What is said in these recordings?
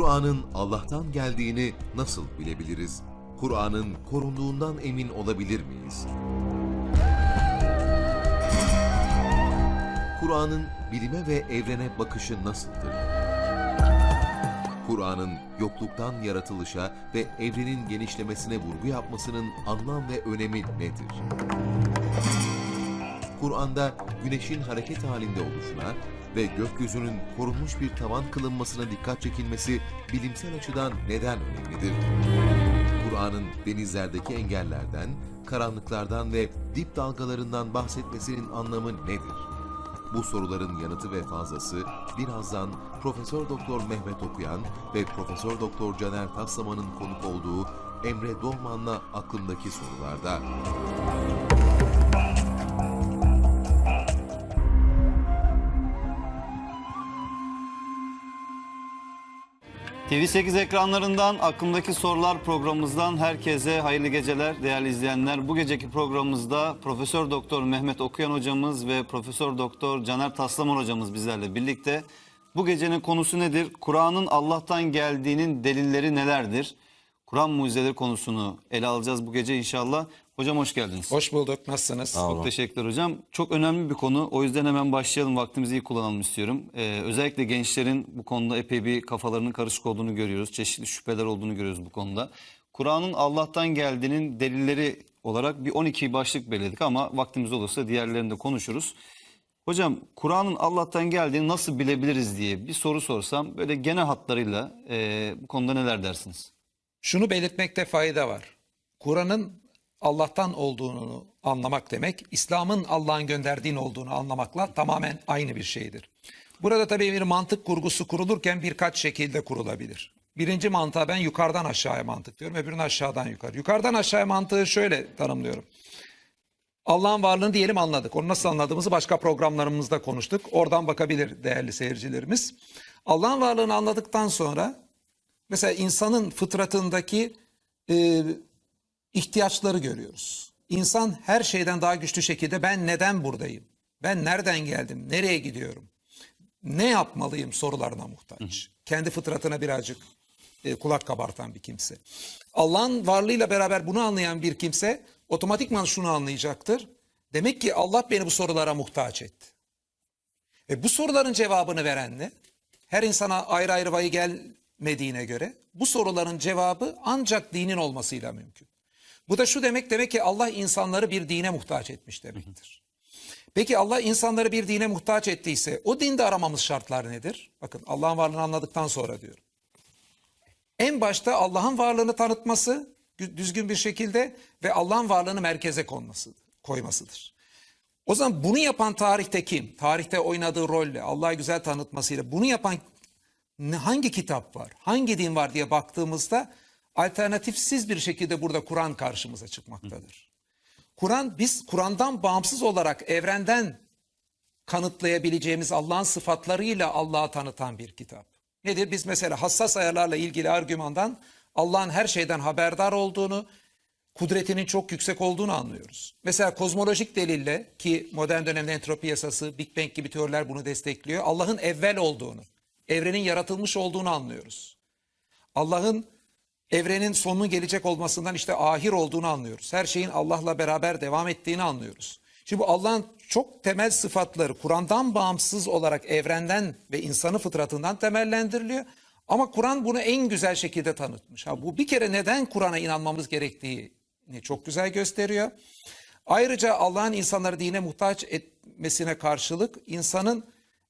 Kur'an'ın Allah'tan geldiğini nasıl bilebiliriz? Kur'an'ın korunduğundan emin olabilir miyiz? Kur'an'ın bilime ve evrene bakışı nasıldır? Kur'an'ın yokluktan yaratılışa ve evrenin genişlemesine vurgu yapmasının anlam ve önemi nedir? Kur'an'da güneşin hareket halinde oluşuna ve gökyüzünün korunmuş bir tavan kılınmasına dikkat çekilmesi bilimsel açıdan neden önemlidir? Kur'an'ın denizlerdeki engellerden, karanlıklardan ve dip dalgalarından bahsetmesinin anlamı nedir? Bu soruların yanıtı ve fazlası birazdan Profesör Doktor Mehmet Okuyan ve Profesör Doktor Caner Taslaman'ın konuk olduğu Emre Dolman'la aklımdaki sorularda. TV8 ekranlarından aklımdaki sorular programımızdan herkese hayırlı geceler değerli izleyenler. Bu geceki programımızda Profesör Doktor Mehmet Okuyan hocamız ve Profesör Doktor Caner Taslaman hocamız bizlerle birlikte. Bu gecenin konusu nedir? Kur'an'ın Allah'tan geldiğinin delilleri nelerdir? Kur'an mucizeleri konusunu ele alacağız bu gece inşallah. Hocam hoş geldiniz. Hoş bulduk. Nasılsınız? Çok teşekkürler hocam. Çok önemli bir konu. O yüzden hemen başlayalım. Vaktimizi iyi kullanalım istiyorum. Ee, özellikle gençlerin bu konuda epey bir kafalarının karışık olduğunu görüyoruz. Çeşitli şüpheler olduğunu görüyoruz bu konuda. Kur'an'ın Allah'tan geldiğinin delilleri olarak bir 12 başlık belirledik ama vaktimiz olursa diğerlerini de konuşuruz. Hocam Kur'an'ın Allah'tan geldiğini nasıl bilebiliriz diye bir soru sorsam böyle genel hatlarıyla e, bu konuda neler dersiniz? Şunu belirtmekte fayda var. Kur'an'ın Allah'tan olduğunu anlamak demek, İslam'ın Allah'ın gönderdiğini olduğunu anlamakla tamamen aynı bir şeydir. Burada tabii bir mantık kurgusu kurulurken birkaç şekilde kurulabilir. Birinci mantığa ben yukarıdan aşağıya mantık diyorum, öbürünü aşağıdan yukarı. Yukarıdan aşağıya mantığı şöyle tanımlıyorum. Allah'ın varlığını diyelim anladık. Onu nasıl anladığımızı başka programlarımızda konuştuk. Oradan bakabilir değerli seyircilerimiz. Allah'ın varlığını anladıktan sonra mesela insanın fıtratındaki e, ihtiyaçları görüyoruz. İnsan her şeyden daha güçlü şekilde ben neden buradayım? Ben nereden geldim? Nereye gidiyorum? Ne yapmalıyım sorularına muhtaç. Kendi fıtratına birazcık e, kulak kabartan bir kimse. Allah'ın varlığıyla beraber bunu anlayan bir kimse otomatikman şunu anlayacaktır. Demek ki Allah beni bu sorulara muhtaç etti. E bu soruların cevabını veren ne? Her insana ayrı ayrı vahiy gelmediğine göre bu soruların cevabı ancak dinin olmasıyla mümkün. Bu da şu demek demek ki Allah insanları bir dine muhtaç etmiş demektir. Peki Allah insanları bir dine muhtaç ettiyse o dinde aramamız şartlar nedir? Bakın Allah'ın varlığını anladıktan sonra diyorum. En başta Allah'ın varlığını tanıtması düzgün bir şekilde ve Allah'ın varlığını merkeze konması, koymasıdır. O zaman bunu yapan tarihte kim? Tarihte oynadığı rolle, Allah'ı güzel tanıtmasıyla bunu yapan hangi kitap var, hangi din var diye baktığımızda alternatifsiz bir şekilde burada Kur'an karşımıza çıkmaktadır. Kur'an biz Kur'an'dan bağımsız olarak evrenden kanıtlayabileceğimiz Allah'ın sıfatlarıyla Allah'ı tanıtan bir kitap. Nedir? Biz mesela hassas ayarlarla ilgili argümandan Allah'ın her şeyden haberdar olduğunu, kudretinin çok yüksek olduğunu anlıyoruz. Mesela kozmolojik delille ki modern dönemde entropi yasası, Big Bang gibi teoriler bunu destekliyor. Allah'ın evvel olduğunu, evrenin yaratılmış olduğunu anlıyoruz. Allah'ın evrenin sonunun gelecek olmasından işte ahir olduğunu anlıyoruz. Her şeyin Allah'la beraber devam ettiğini anlıyoruz. Şimdi bu Allah'ın çok temel sıfatları Kur'an'dan bağımsız olarak evrenden ve insanı fıtratından temellendiriliyor. Ama Kur'an bunu en güzel şekilde tanıtmış. Ha, bu bir kere neden Kur'an'a inanmamız gerektiğini çok güzel gösteriyor. Ayrıca Allah'ın insanları dine muhtaç etmesine karşılık insanın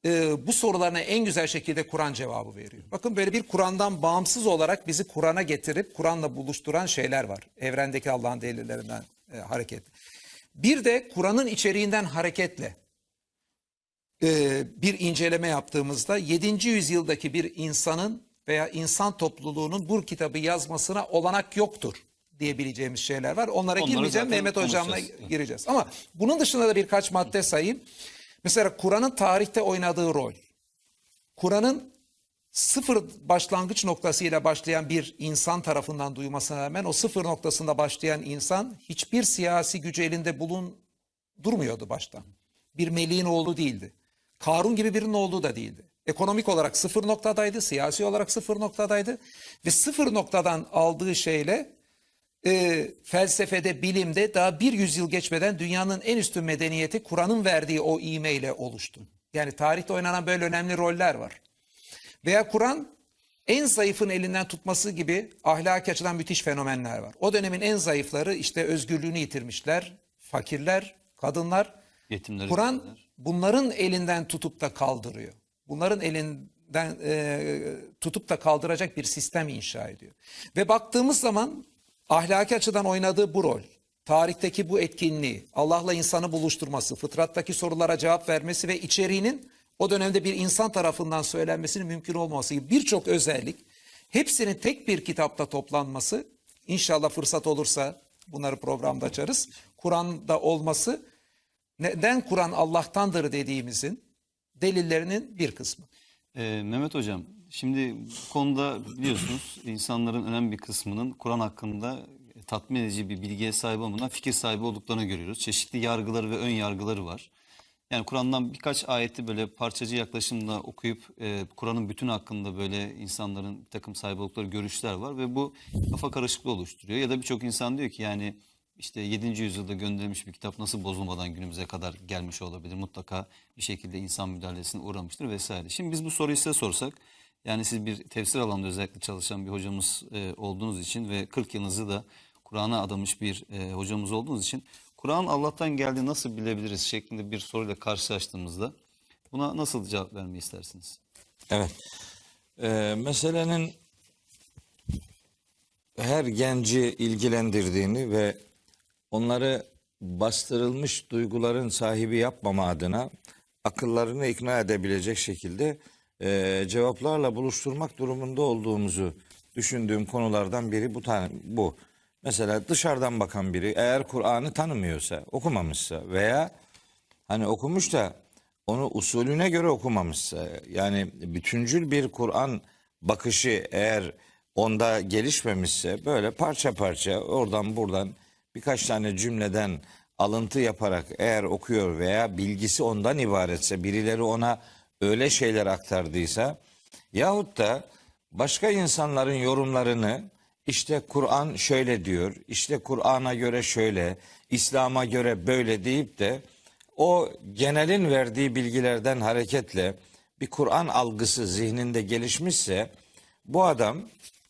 e, bu sorularına en güzel şekilde Kur'an cevabı veriyor. Bakın böyle bir Kur'an'dan bağımsız olarak bizi Kur'an'a getirip Kur'an'la buluşturan şeyler var. Evrendeki Allah'ın delillerinden e, hareket. Bir de Kur'an'ın içeriğinden hareketle e, bir inceleme yaptığımızda 7. yüzyıldaki bir insanın veya insan topluluğunun bu kitabı yazmasına olanak yoktur diyebileceğimiz şeyler var. Onlara Onları girmeyeceğim. Mehmet Hocam'la gireceğiz. Ama bunun dışında da birkaç madde sayayım. Mesela Kur'an'ın tarihte oynadığı rol. Kur'an'ın sıfır başlangıç noktasıyla başlayan bir insan tarafından duymasına rağmen o sıfır noktasında başlayan insan hiçbir siyasi gücü elinde bulun durmuyordu baştan. Bir meleğin oğlu değildi. Karun gibi birinin oğlu da değildi. Ekonomik olarak sıfır noktadaydı, siyasi olarak sıfır noktadaydı ve sıfır noktadan aldığı şeyle e, felsefede, bilimde daha bir yüzyıl geçmeden dünyanın en üstün medeniyeti Kur'an'ın verdiği o ivmeyle oluştu. Yani tarihte oynanan böyle önemli roller var. Veya Kur'an en zayıfın elinden tutması gibi ahlaki açıdan müthiş fenomenler var. O dönemin en zayıfları işte özgürlüğünü yitirmişler, fakirler, kadınlar. Yetimleri Kur'an bunların elinden tutup da kaldırıyor. Bunların elinden e, tutup da kaldıracak bir sistem inşa ediyor. Ve baktığımız zaman ahlaki açıdan oynadığı bu rol, tarihteki bu etkinliği, Allah'la insanı buluşturması, fıtrattaki sorulara cevap vermesi ve içeriğinin o dönemde bir insan tarafından söylenmesinin mümkün olmaması gibi birçok özellik hepsinin tek bir kitapta toplanması inşallah fırsat olursa bunları programda açarız. Kur'an'da olması neden Kur'an Allah'tandır dediğimizin delillerinin bir kısmı. Ee, Mehmet Hocam, şimdi bu konuda biliyorsunuz insanların önemli bir kısmının Kur'an hakkında tatmin edici bir bilgiye sahip olmadan fikir sahibi olduklarını görüyoruz. Çeşitli yargıları ve ön yargıları var. Yani Kur'an'dan birkaç ayeti böyle parçacı yaklaşımla okuyup e, Kur'an'ın bütün hakkında böyle insanların bir takım sahip oldukları görüşler var ve bu kafa karışıklığı oluşturuyor. Ya da birçok insan diyor ki yani işte 7. yüzyılda gönderilmiş bir kitap nasıl bozulmadan günümüze kadar gelmiş olabilir? Mutlaka bir şekilde insan müdahalesine uğramıştır vesaire. Şimdi biz bu soruyu size sorsak, yani siz bir tefsir alanında özellikle çalışan bir hocamız e, olduğunuz için ve 40 yılınızı da Kur'an'a adamış bir e, hocamız olduğunuz için Kur'an Allah'tan geldiği nasıl bilebiliriz şeklinde bir soruyla karşılaştığımızda buna nasıl cevap vermeyi istersiniz? Evet. Ee, meselenin her genci ilgilendirdiğini ve onları bastırılmış duyguların sahibi yapmama adına akıllarını ikna edebilecek şekilde e, cevaplarla buluşturmak durumunda olduğumuzu düşündüğüm konulardan biri bu bu. Mesela dışarıdan bakan biri eğer Kur'an'ı tanımıyorsa, okumamışsa veya hani okumuş da onu usulüne göre okumamışsa yani bütüncül bir Kur'an bakışı eğer onda gelişmemişse böyle parça parça oradan buradan birkaç tane cümleden alıntı yaparak eğer okuyor veya bilgisi ondan ibaretse birileri ona öyle şeyler aktardıysa yahut da başka insanların yorumlarını işte Kur'an şöyle diyor, işte Kur'an'a göre şöyle, İslam'a göre böyle deyip de o genelin verdiği bilgilerden hareketle bir Kur'an algısı zihninde gelişmişse bu adam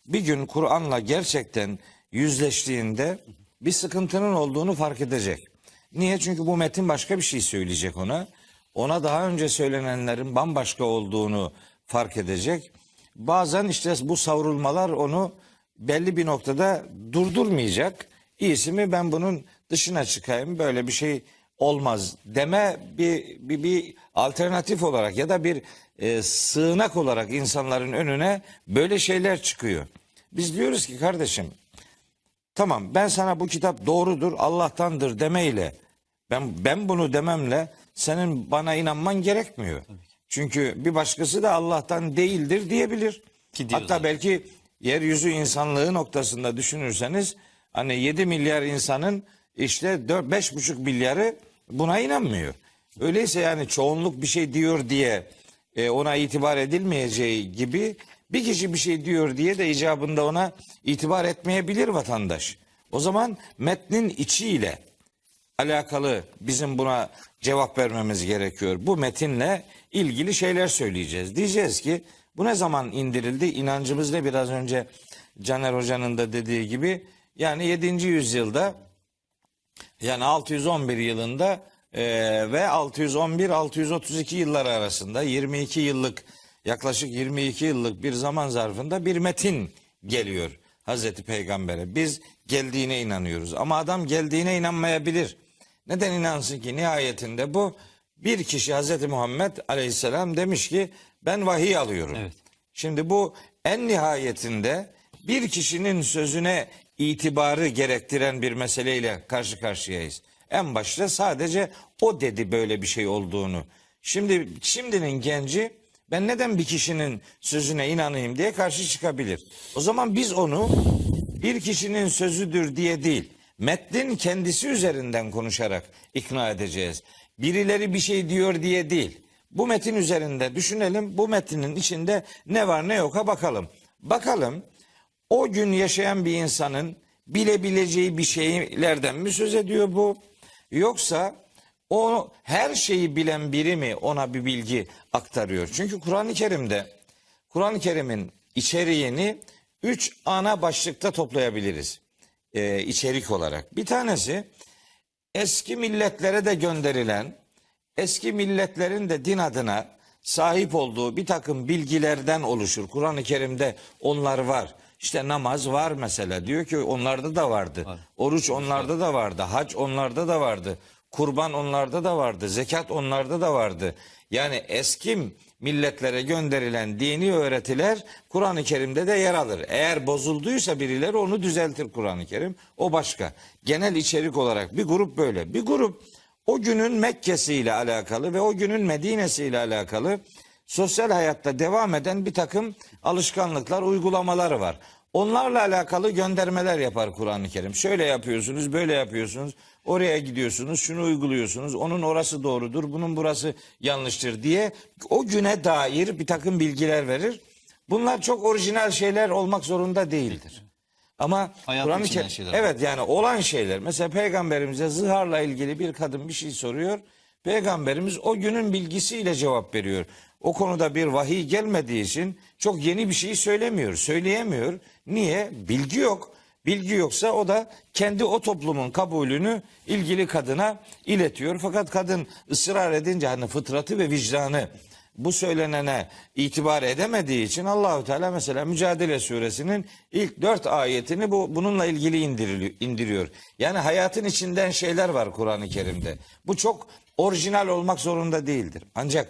bir gün Kur'an'la gerçekten yüzleştiğinde bir sıkıntının olduğunu fark edecek. Niye? Çünkü bu metin başka bir şey söyleyecek ona. Ona daha önce söylenenlerin bambaşka olduğunu fark edecek. Bazen işte bu savrulmalar onu belli bir noktada durdurmayacak. İyisi mi ben bunun dışına çıkayım böyle bir şey olmaz deme bir, bir, bir alternatif olarak ya da bir e, sığınak olarak insanların önüne böyle şeyler çıkıyor. Biz diyoruz ki kardeşim tamam ben sana bu kitap doğrudur Allah'tandır demeyle ben ben bunu dememle senin bana inanman gerekmiyor. Çünkü bir başkası da Allah'tan değildir diyebilir. Ki diyor Hatta zaten. belki yeryüzü insanlığı noktasında düşünürseniz hani 7 milyar insanın işte 5,5 milyarı buna inanmıyor. Öyleyse yani çoğunluk bir şey diyor diye e, ona itibar edilmeyeceği gibi bir kişi bir şey diyor diye de icabında ona itibar etmeyebilir vatandaş. O zaman metnin içiyle alakalı bizim buna cevap vermemiz gerekiyor. Bu metinle ilgili şeyler söyleyeceğiz. Diyeceğiz ki bu ne zaman indirildi? İnancımız ne biraz önce Caner Hoca'nın da dediği gibi yani 7. yüzyılda yani 611 yılında e, ve 611-632 yılları arasında 22 yıllık yaklaşık 22 yıllık bir zaman zarfında bir metin geliyor Hazreti Peygamber'e. Biz geldiğine inanıyoruz ama adam geldiğine inanmayabilir. Neden inansın ki nihayetinde bu bir kişi Hazreti Muhammed Aleyhisselam demiş ki ben vahiy alıyorum. Evet. Şimdi bu en nihayetinde bir kişinin sözüne itibarı gerektiren bir meseleyle karşı karşıyayız. En başta sadece o dedi böyle bir şey olduğunu. Şimdi şimdinin genci ben neden bir kişinin sözüne inanayım diye karşı çıkabilir. O zaman biz onu bir kişinin sözüdür diye değil, metnin kendisi üzerinden konuşarak ikna edeceğiz. Birileri bir şey diyor diye değil. Bu metin üzerinde düşünelim. Bu metinin içinde ne var ne yok'a bakalım. Bakalım o gün yaşayan bir insanın bilebileceği bir şeylerden mi söz ediyor bu? Yoksa o her şeyi bilen biri mi ona bir bilgi aktarıyor? Çünkü Kur'an-ı Kerim'de Kur'an-ı Kerim'in içeriğini üç ana başlıkta toplayabiliriz e, içerik olarak. Bir tanesi eski milletlere de gönderilen, eski milletlerin de din adına sahip olduğu bir takım bilgilerden oluşur. Kur'an-ı Kerim'de onlar var. İşte namaz var mesela. Diyor ki onlarda da vardı. Oruç onlarda da vardı. Hac onlarda da vardı. Kurban onlarda da vardı. Zekat onlarda da vardı. Yani eski milletlere gönderilen dini öğretiler Kur'an-ı Kerim'de de yer alır. Eğer bozulduysa birileri onu düzeltir Kur'an-ı Kerim. O başka. Genel içerik olarak bir grup böyle. Bir grup o günün Mekke'si ile alakalı ve o günün Medine'si ile alakalı sosyal hayatta devam eden bir takım alışkanlıklar, uygulamalar var. Onlarla alakalı göndermeler yapar Kur'an-ı Kerim. Şöyle yapıyorsunuz, böyle yapıyorsunuz, oraya gidiyorsunuz, şunu uyguluyorsunuz, onun orası doğrudur, bunun burası yanlıştır diye o güne dair bir takım bilgiler verir. Bunlar çok orijinal şeyler olmak zorunda değildir. Ama Kur'an-ı Kerim şeyler. evet yani olan şeyler. Mesela peygamberimize zıharla ilgili bir kadın bir şey soruyor. Peygamberimiz o günün bilgisiyle cevap veriyor. O konuda bir vahiy gelmediği için çok yeni bir şey söylemiyor, söyleyemiyor. Niye? Bilgi yok. Bilgi yoksa o da kendi o toplumun kabulünü ilgili kadına iletiyor. Fakat kadın ısrar edince hani fıtratı ve vicdanı bu söylenene itibar edemediği için Allahü Teala mesela Mücadele Suresinin ilk dört ayetini bu bununla ilgili indiriyor. Yani hayatın içinden şeyler var Kur'an-ı Kerim'de. Bu çok orijinal olmak zorunda değildir. Ancak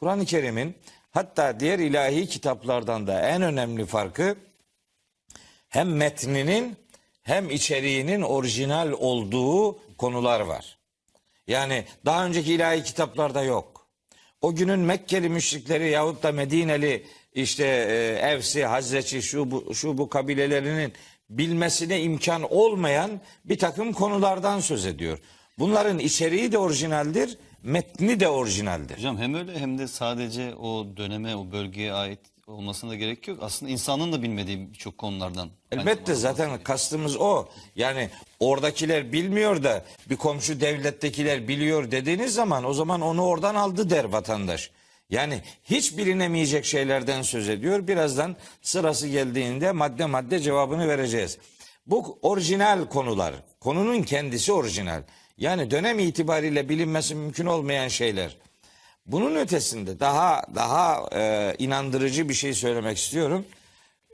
Kur'an-ı Kerim'in hatta diğer ilahi kitaplardan da en önemli farkı hem metninin hem içeriğinin orijinal olduğu konular var. Yani daha önceki ilahi kitaplarda yok. O günün Mekkeli müşrikleri yahut da Medineli işte e, Evsi, Hazreci şu bu, şu bu kabilelerinin bilmesine imkan olmayan bir takım konulardan söz ediyor. Bunların içeriği de orijinaldir, metni de orijinaldir. Hocam hem öyle hem de sadece o döneme, o bölgeye ait olmasına gerek yok. Aslında insanın da bilmediği birçok konulardan. Elbette zaten kastımız o. Yani oradakiler bilmiyor da bir komşu devlettekiler biliyor dediğiniz zaman o zaman onu oradan aldı der vatandaş. Yani hiç bilinemeyecek şeylerden söz ediyor. Birazdan sırası geldiğinde madde madde cevabını vereceğiz. Bu orijinal konular. Konunun kendisi orijinal. Yani dönem itibariyle bilinmesi mümkün olmayan şeyler. Bunun ötesinde daha daha e, inandırıcı bir şey söylemek istiyorum.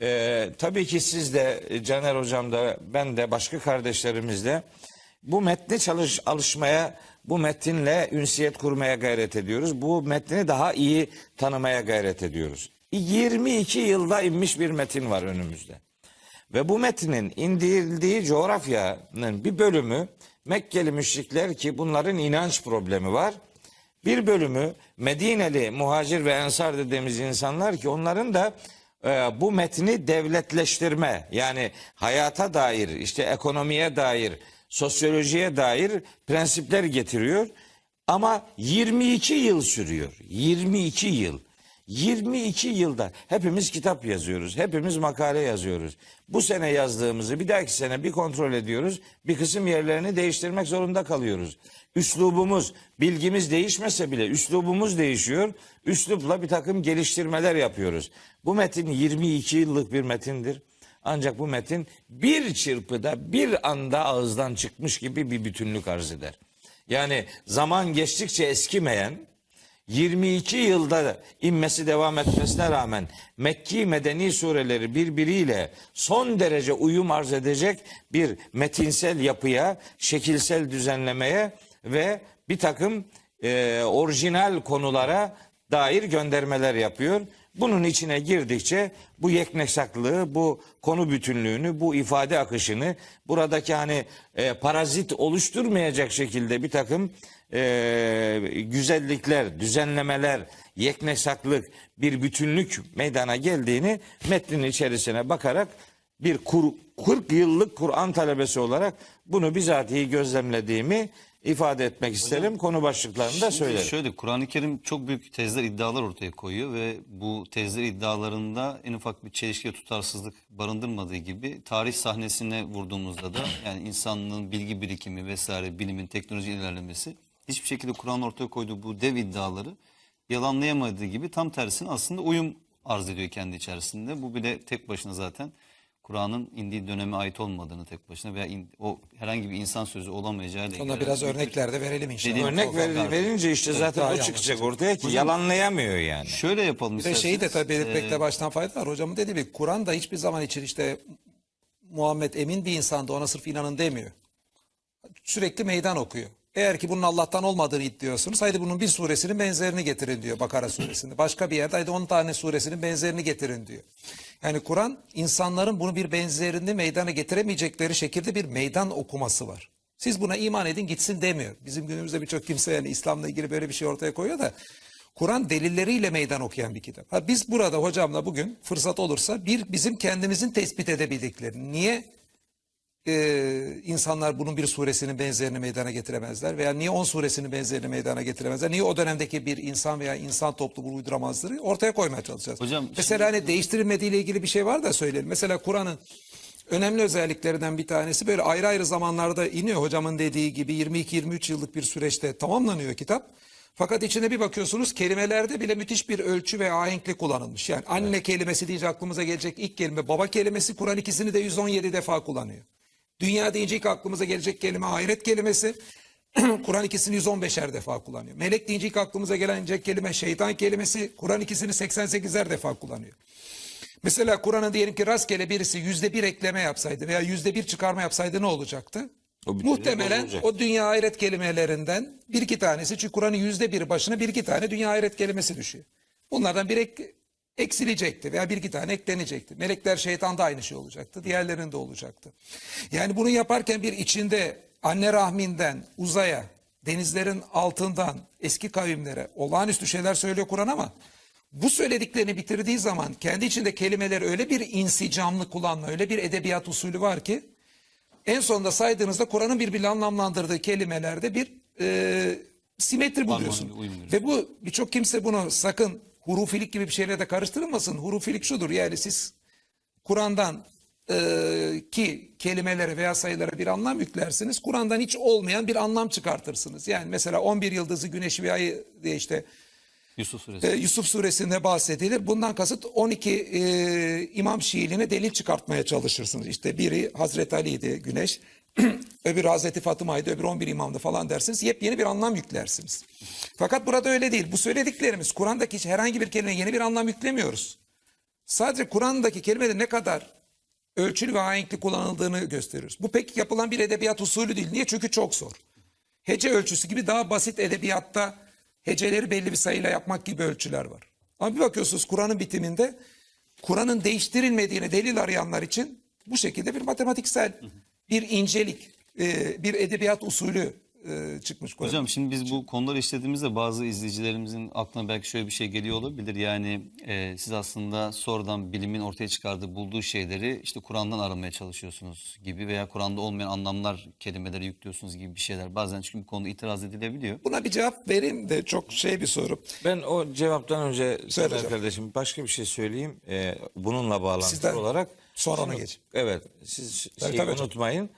E, tabii ki siz de e, Caner Hocam da ben de başka kardeşlerimiz de bu metne çalış alışmaya, bu metinle ünsiyet kurmaya gayret ediyoruz. Bu metni daha iyi tanımaya gayret ediyoruz. 22 yılda inmiş bir metin var önümüzde. Ve bu metnin indirildiği coğrafyanın bir bölümü Mekkeli müşrikler ki bunların inanç problemi var. Bir bölümü Medineli muhacir ve ensar dediğimiz insanlar ki onların da e, bu metni devletleştirme yani hayata dair işte ekonomiye dair sosyolojiye dair prensipler getiriyor. Ama 22 yıl sürüyor. 22 yıl. 22 yılda hepimiz kitap yazıyoruz. Hepimiz makale yazıyoruz. Bu sene yazdığımızı bir dahaki sene bir kontrol ediyoruz. Bir kısım yerlerini değiştirmek zorunda kalıyoruz. Üslubumuz, bilgimiz değişmese bile üslubumuz değişiyor. Üslupla bir takım geliştirmeler yapıyoruz. Bu metin 22 yıllık bir metindir. Ancak bu metin bir çırpıda bir anda ağızdan çıkmış gibi bir bütünlük arz eder. Yani zaman geçtikçe eskimeyen 22 yılda inmesi devam etmesine rağmen Mekki medeni sureleri birbiriyle son derece uyum arz edecek bir metinsel yapıya, şekilsel düzenlemeye ve bir takım e, orijinal konulara dair göndermeler yapıyor. Bunun içine girdikçe bu yeknesaklığı, bu konu bütünlüğünü, bu ifade akışını, buradaki hani e, parazit oluşturmayacak şekilde bir takım e, güzellikler, düzenlemeler, yeknesaklık, bir bütünlük meydana geldiğini metnin içerisine bakarak bir kur, 40 yıllık Kur'an talebesi olarak bunu bizatihi gözlemlediğimi ifade etmek isterim. Konu başlıklarını da söylerim. Şöyle Kur'an-ı Kerim çok büyük tezler iddialar ortaya koyuyor ve bu tezler iddialarında en ufak bir çelişki ve tutarsızlık barındırmadığı gibi tarih sahnesine vurduğumuzda da yani insanlığın bilgi birikimi vesaire bilimin teknoloji ilerlemesi hiçbir şekilde Kur'an ortaya koyduğu bu dev iddiaları yalanlayamadığı gibi tam tersine aslında uyum arz ediyor kendi içerisinde. Bu bile tek başına zaten Kur'an'ın indiği döneme ait olmadığını tek başına veya in- o herhangi bir insan sözü olamayacağı ile Ona biraz örnekler de verelim inşallah. Dediğim- Örnek ver- Çok- verince işte zaten o çıkacak ortaya ki yalanlayamıyor yani. Şöyle yapalım Bir de şeyi de tabii isterseniz. belirtmekte baştan fayda var. Hocamın dediği gibi Kur'an da hiçbir zaman için işte Muhammed emin bir insandı ona sırf inanın demiyor. Sürekli meydan okuyor. Eğer ki bunun Allah'tan olmadığını iddiyorsunuz haydi bunun bir suresinin benzerini getirin diyor Bakara suresinde. Başka bir yerde haydi 10 tane suresinin benzerini getirin diyor. Yani Kur'an insanların bunu bir benzerini meydana getiremeyecekleri şekilde bir meydan okuması var. Siz buna iman edin gitsin demiyor. Bizim günümüzde birçok kimse yani İslam'la ilgili böyle bir şey ortaya koyuyor da Kur'an delilleriyle meydan okuyan bir kitap. Ha, biz burada hocamla bugün fırsat olursa bir bizim kendimizin tespit edebildikleri. Niye e, insanlar bunun bir suresinin benzerini meydana getiremezler veya niye 10 suresinin benzerini meydana getiremezler? Niye o dönemdeki bir insan veya insan toplumu uyduramazları ortaya koymaya çalışacağız. Hocam, Mesela hani değiştirilmediğiyle ilgili bir şey var da söyleyelim. Mesela Kur'an'ın önemli özelliklerinden bir tanesi böyle ayrı ayrı zamanlarda iniyor hocamın dediği gibi 22-23 yıllık bir süreçte tamamlanıyor kitap. Fakat içine bir bakıyorsunuz kelimelerde bile müthiş bir ölçü ve ahenklik kullanılmış. Yani anne kelimesi deyince aklımıza gelecek ilk kelime baba kelimesi Kur'an ikisini de 117 defa kullanıyor. Dünya deyince ilk aklımıza gelecek kelime ahiret kelimesi. Kur'an ikisini 115'er defa kullanıyor. Melek deyince ilk aklımıza gelecek kelime şeytan kelimesi. Kur'an ikisini 88'er defa kullanıyor. Mesela Kur'an'ın diyelim ki rastgele birisi yüzde bir ekleme yapsaydı veya yüzde bir çıkarma yapsaydı ne olacaktı? O Muhtemelen bozulacak. o dünya ahiret kelimelerinden bir iki tanesi çünkü Kur'an'ın yüzde bir başına bir iki tane dünya ahiret kelimesi düşüyor. Bunlardan bir ek, eksilecekti veya bir iki tane eklenecekti. Melekler şeytan da aynı şey olacaktı. Diğerlerinin de olacaktı. Yani bunu yaparken bir içinde anne rahminden uzaya, denizlerin altından eski kavimlere olağanüstü şeyler söylüyor Kur'an ama bu söylediklerini bitirdiği zaman kendi içinde kelimeleri öyle bir insicamlı kullanma, öyle bir edebiyat usulü var ki en sonunda saydığınızda Kur'an'ın birbiriyle anlamlandırdığı kelimelerde bir e, simetri buluyorsun. Ve bu birçok kimse bunu sakın hurufilik gibi bir şeyle de karıştırmasın. Hurufilik şudur yani siz Kur'an'dan e, ki kelimelere veya sayılara bir anlam yüklersiniz. Kur'an'dan hiç olmayan bir anlam çıkartırsınız. Yani mesela 11 yıldızı, güneşi ve ayı diye işte Yusuf suresi. e, Yusuf suresinde bahsedilir. Bundan kasıt 12 e, İmam Şiiliğine delil çıkartmaya çalışırsınız. İşte biri Hazreti Ali'ydi güneş, öbürü Hazreti Fatıma'ydı, öbürü 11 imamdı falan dersiniz. Yepyeni bir anlam yüklersiniz. Fakat burada öyle değil. Bu söylediklerimiz Kur'an'daki herhangi bir kelimeye yeni bir anlam yüklemiyoruz. Sadece Kur'an'daki kelimede ne kadar ölçülü ve ahenkli kullanıldığını gösteriyoruz. Bu pek yapılan bir edebiyat usulü değil. Niye? Çünkü çok zor. Hece ölçüsü gibi daha basit edebiyatta heceleri belli bir sayıyla yapmak gibi ölçüler var. Ama bir bakıyorsunuz Kur'an'ın bitiminde Kur'an'ın değiştirilmediğine delil arayanlar için bu şekilde bir matematiksel bir incelik, e, bir edebiyat usulü e, çıkmış. Hocam şimdi biz bu konuları işlediğimizde bazı izleyicilerimizin aklına belki şöyle bir şey geliyor olabilir. Yani e, siz aslında sonradan bilimin ortaya çıkardığı, bulduğu şeyleri işte Kur'an'dan aramaya çalışıyorsunuz gibi veya Kur'an'da olmayan anlamlar, kelimeleri yüklüyorsunuz gibi bir şeyler. Bazen çünkü bu konuda itiraz edilebiliyor. Buna bir cevap vereyim de çok şey bir soru. Ben o cevaptan önce hocam. kardeşim başka bir şey söyleyeyim. Ee, bununla bağlantılı Sizden olarak. Sonra Şunu- geç. Evet. Siz Tabii, şeyi tabii hocam. unutmayın.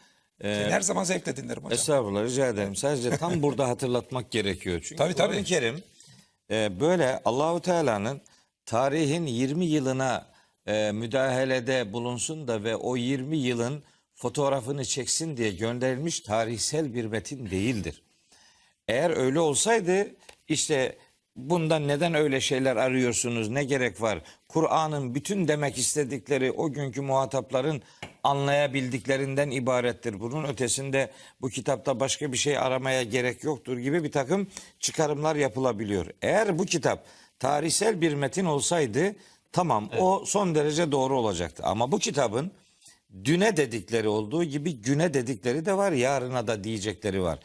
Ee, Her zaman zevkle dinlerim hocam. Estağfurullah rica ederim. Sadece tam burada hatırlatmak gerekiyor. Çünkü Tabii, tabii. Kerim e, böyle Allahu Teala'nın tarihin 20 yılına e, müdahalede bulunsun da ve o 20 yılın fotoğrafını çeksin diye gönderilmiş tarihsel bir metin değildir. Eğer öyle olsaydı işte bundan neden öyle şeyler arıyorsunuz ne gerek var? Kur'an'ın bütün demek istedikleri o günkü muhatapların anlayabildiklerinden ibarettir. Bunun ötesinde bu kitapta başka bir şey aramaya gerek yoktur gibi bir takım çıkarımlar yapılabiliyor. Eğer bu kitap tarihsel bir metin olsaydı tamam o son derece doğru olacaktı. Ama bu kitabın düne dedikleri olduğu gibi güne dedikleri de var, yarına da diyecekleri var.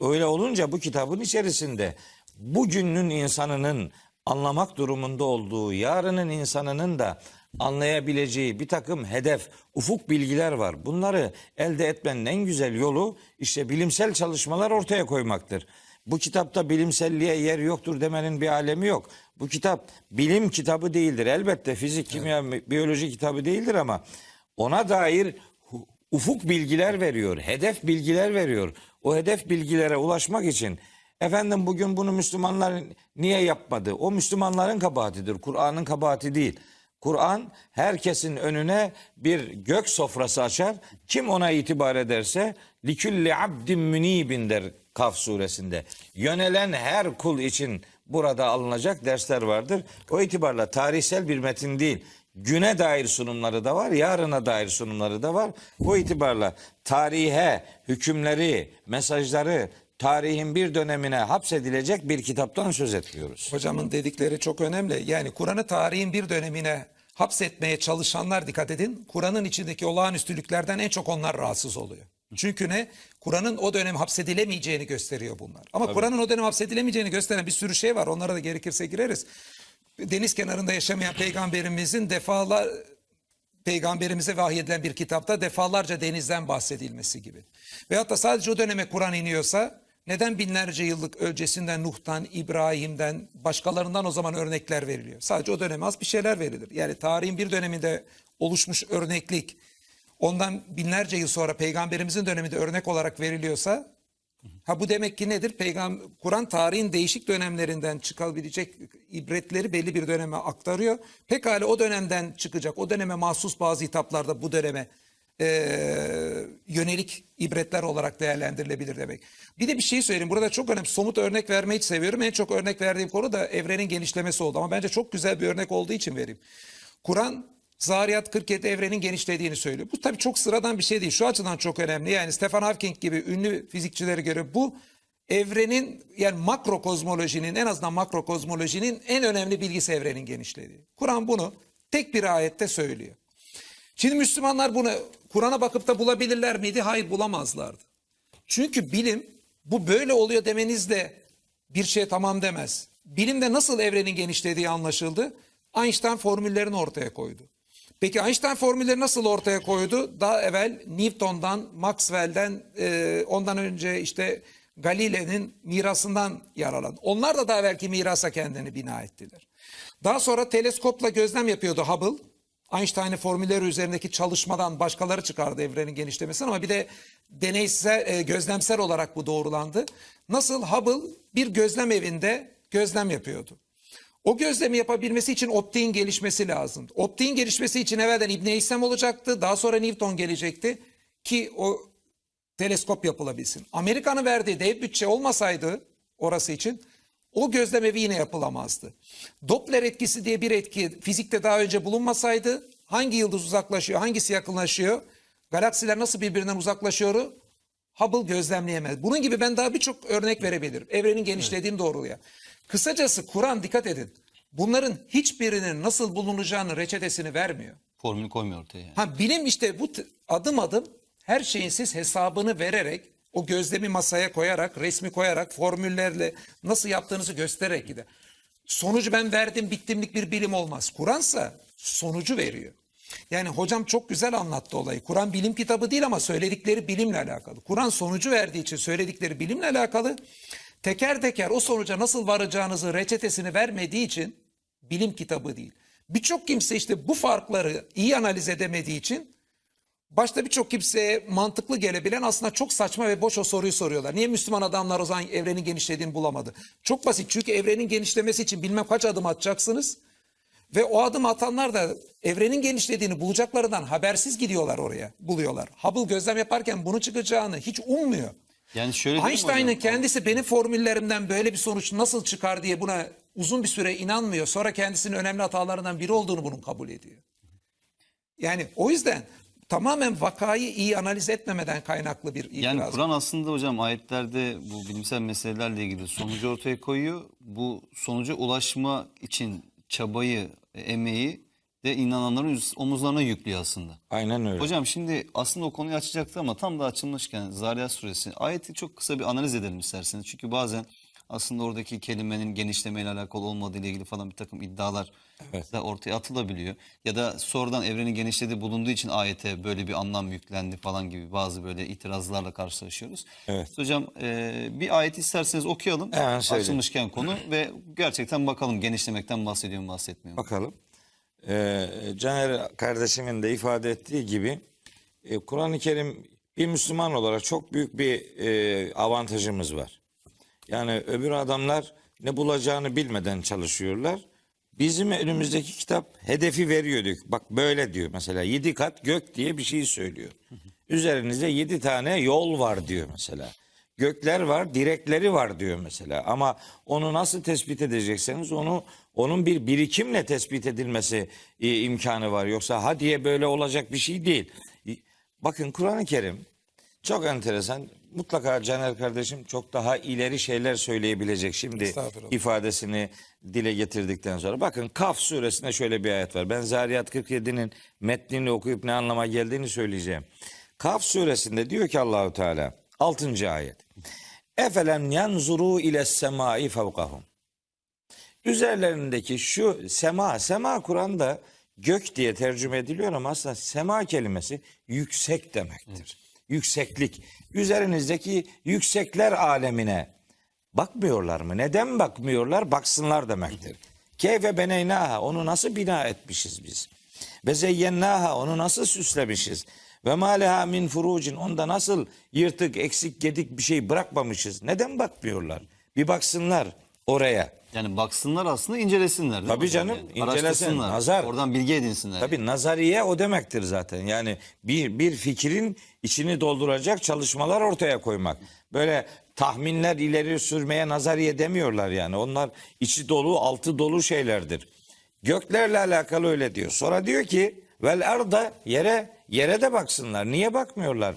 Öyle olunca bu kitabın içerisinde bugünün insanının anlamak durumunda olduğu, yarının insanının da anlayabileceği bir takım hedef, ufuk bilgiler var. Bunları elde etmenin en güzel yolu işte bilimsel çalışmalar ortaya koymaktır. Bu kitapta bilimselliğe yer yoktur demenin bir alemi yok. Bu kitap bilim kitabı değildir. Elbette fizik, kimya, biyoloji kitabı değildir ama ona dair ufuk bilgiler veriyor, hedef bilgiler veriyor. O hedef bilgilere ulaşmak için efendim bugün bunu Müslümanlar niye yapmadı? O Müslümanların kabahatidir, Kur'an'ın kabahati değil. Kur'an herkesin önüne bir gök sofrası açar. Kim ona itibar ederse likülli abdin münibin der Kaf suresinde. Yönelen her kul için burada alınacak dersler vardır. O itibarla tarihsel bir metin değil. Güne dair sunumları da var, yarına dair sunumları da var. O itibarla tarihe, hükümleri, mesajları, tarihin bir dönemine hapsedilecek bir kitaptan söz etmiyoruz. Hocamın dedikleri çok önemli. Yani Kur'an'ı tarihin bir dönemine hapsetmeye çalışanlar dikkat edin. Kur'an'ın içindeki olağanüstülüklerden en çok onlar rahatsız oluyor. Çünkü ne? Kur'an'ın o dönem hapsedilemeyeceğini gösteriyor bunlar. Ama Kur'an'ın o dönem hapsedilemeyeceğini gösteren bir sürü şey var. Onlara da gerekirse gireriz. Deniz kenarında yaşamayan peygamberimizin defalar peygamberimize vahyedilen bir kitapta defalarca denizden bahsedilmesi gibi. Veyahut da sadece o döneme Kur'an iniyorsa neden binlerce yıllık öncesinden Nuh'tan, İbrahim'den, başkalarından o zaman örnekler veriliyor? Sadece o döneme az bir şeyler verilir. Yani tarihin bir döneminde oluşmuş örneklik ondan binlerce yıl sonra peygamberimizin döneminde örnek olarak veriliyorsa Ha bu demek ki nedir? Peygam Kur'an tarihin değişik dönemlerinden çıkabilecek ibretleri belli bir döneme aktarıyor. Pekala o dönemden çıkacak, o döneme mahsus bazı hitaplarda bu döneme eee, yönelik ibretler olarak değerlendirilebilir demek. Bir de bir şey söyleyeyim. Burada çok önemli. Somut örnek vermeyi seviyorum. En çok örnek verdiğim konu da evrenin genişlemesi oldu. Ama bence çok güzel bir örnek olduğu için vereyim. Kur'an Zariyat 47 evrenin genişlediğini söylüyor. Bu tabii çok sıradan bir şey değil. Şu açıdan çok önemli. Yani Stephen Hawking gibi ünlü fizikçilere göre bu evrenin yani makro kozmolojinin en azından makro kozmolojinin en önemli bilgisi evrenin genişlediği. Kur'an bunu tek bir ayette söylüyor. Şimdi Müslümanlar bunu Kur'an'a bakıp da bulabilirler miydi? Hayır bulamazlardı. Çünkü bilim bu böyle oluyor demenizle bir şey tamam demez. Bilimde nasıl evrenin genişlediği anlaşıldı. Einstein formüllerini ortaya koydu. Peki Einstein formülleri nasıl ortaya koydu? Daha evvel Newton'dan, Maxwell'den, e, ondan önce işte Galile'nin mirasından yararlandı. Onlar da daha evvelki mirasa kendini bina ettiler. Daha sonra teleskopla gözlem yapıyordu Hubble. Einstein'ın formülleri üzerindeki çalışmadan başkaları çıkardı evrenin genişlemesini ama bir de deneysel, e, gözlemsel olarak bu doğrulandı. Nasıl Hubble bir gözlem evinde gözlem yapıyordu. O gözlemi yapabilmesi için optiğin gelişmesi lazımdı. Optiğin gelişmesi için evvelden İbn İslam olacaktı. Daha sonra Newton gelecekti ki o teleskop yapılabilsin. Amerika'nın verdiği dev bütçe olmasaydı orası için o gözlem evi yine yapılamazdı. Doppler etkisi diye bir etki fizikte daha önce bulunmasaydı hangi yıldız uzaklaşıyor, hangisi yakınlaşıyor, galaksiler nasıl birbirinden uzaklaşıyor Hubble gözlemleyemez. Bunun gibi ben daha birçok örnek verebilirim. Evrenin genişlediğini doğruluyor. Kısacası Kur'an dikkat edin. Bunların hiçbirinin nasıl bulunacağını reçetesini vermiyor. Formül koymuyor ortaya. yani. Ha bilim işte bu adım adım her şeyin siz hesabını vererek o gözlemi masaya koyarak, resmi koyarak, formüllerle nasıl yaptığınızı göstererek gider. Sonucu ben verdim bittimlik bir bilim olmaz. Kur'ansa sonucu veriyor. Yani hocam çok güzel anlattı olayı. Kur'an bilim kitabı değil ama söyledikleri bilimle alakalı. Kur'an sonucu verdiği için söyledikleri bilimle alakalı. Teker teker o sonuca nasıl varacağınızı reçetesini vermediği için bilim kitabı değil. Birçok kimse işte bu farkları iyi analiz edemediği için başta birçok kimseye mantıklı gelebilen aslında çok saçma ve boş o soruyu soruyorlar. Niye Müslüman adamlar o zaman evrenin genişlediğini bulamadı? Çok basit çünkü evrenin genişlemesi için bilmem kaç adım atacaksınız. Ve o adım atanlar da evrenin genişlediğini bulacaklarından habersiz gidiyorlar oraya, buluyorlar. Hubble gözlem yaparken bunu çıkacağını hiç ummuyor. Yani şöyle Einstein'ın kendisi benim formüllerimden böyle bir sonuç nasıl çıkar diye buna uzun bir süre inanmıyor. Sonra kendisinin önemli hatalarından biri olduğunu bunun kabul ediyor. Yani o yüzden tamamen vakayı iyi analiz etmemeden kaynaklı bir itiraz. Yani Kur'an aslında hocam ayetlerde bu bilimsel meselelerle ilgili sonucu ortaya koyuyor. Bu sonuca ulaşma için çabayı, emeği de inananların omuzlarına yüklüyor aslında. Aynen öyle. Hocam şimdi aslında o konuyu açacaktı ama tam da açılmışken Zariyat suresi ayeti çok kısa bir analiz edelim isterseniz. Çünkü bazen aslında oradaki kelimenin genişlemeyle alakalı olmadığı ile ilgili falan bir takım iddialar da ortaya atılabiliyor. Ya da sonradan evrenin genişlediği bulunduğu için ayete böyle bir anlam yüklendi falan gibi bazı böyle itirazlarla karşılaşıyoruz. Evet. Hocam e, bir ayet isterseniz okuyalım. Hemen. Açılmışken konu ve gerçekten bakalım genişlemekten bahsediyor mu bahsetmiyor mu? Bakalım. Ee, Caner kardeşimin de ifade ettiği gibi e, Kur'an-ı Kerim bir Müslüman olarak çok büyük bir e, avantajımız var. Yani öbür adamlar ne bulacağını bilmeden çalışıyorlar. Bizim önümüzdeki kitap hedefi veriyor diyor. Bak böyle diyor mesela yedi kat gök diye bir şey söylüyor. Üzerinizde yedi tane yol var diyor mesela. Gökler var, direkleri var diyor mesela. Ama onu nasıl tespit edecekseniz onu onun bir birikimle tespit edilmesi e, imkanı var. Yoksa ha diye böyle olacak bir şey değil. Bakın Kur'an-ı Kerim çok enteresan. Mutlaka Caner kardeşim çok daha ileri şeyler söyleyebilecek şimdi ifadesini dile getirdikten sonra. Bakın Kaf suresinde şöyle bir ayet var. Ben Zariyat 47'nin metnini okuyup ne anlama geldiğini söyleyeceğim. Kaf suresinde diyor ki Allahu Teala 6. ayet. Efelem yanzuru ile semai fevkahum. Üzerlerindeki şu sema, sema Kur'an'da gök diye tercüme ediliyor ama aslında sema kelimesi yüksek demektir. Yükseklik. Üzerinizdeki yüksekler alemine bakmıyorlar mı? Neden bakmıyorlar? Baksınlar demektir. Keyfe beneynaha onu nasıl bina etmişiz biz? Ve zeyyennaha onu nasıl süslemişiz? Ve maleha min furucin onda nasıl yırtık, eksik, gedik bir şey bırakmamışız? Neden bakmıyorlar? Bir baksınlar oraya. Yani baksınlar aslında incelesinler. değil mi Tabii hocam canım, incelesin, Araştırsınlar, nazar. Oradan bilgi edinsinler. Tabii nazariye o demektir zaten. Yani bir bir fikrin içini dolduracak çalışmalar ortaya koymak. Böyle tahminler ileri sürmeye nazariye demiyorlar yani. Onlar içi dolu, altı dolu şeylerdir. Göklerle alakalı öyle diyor. Sonra diyor ki vel erda yere yere de baksınlar. Niye bakmıyorlar?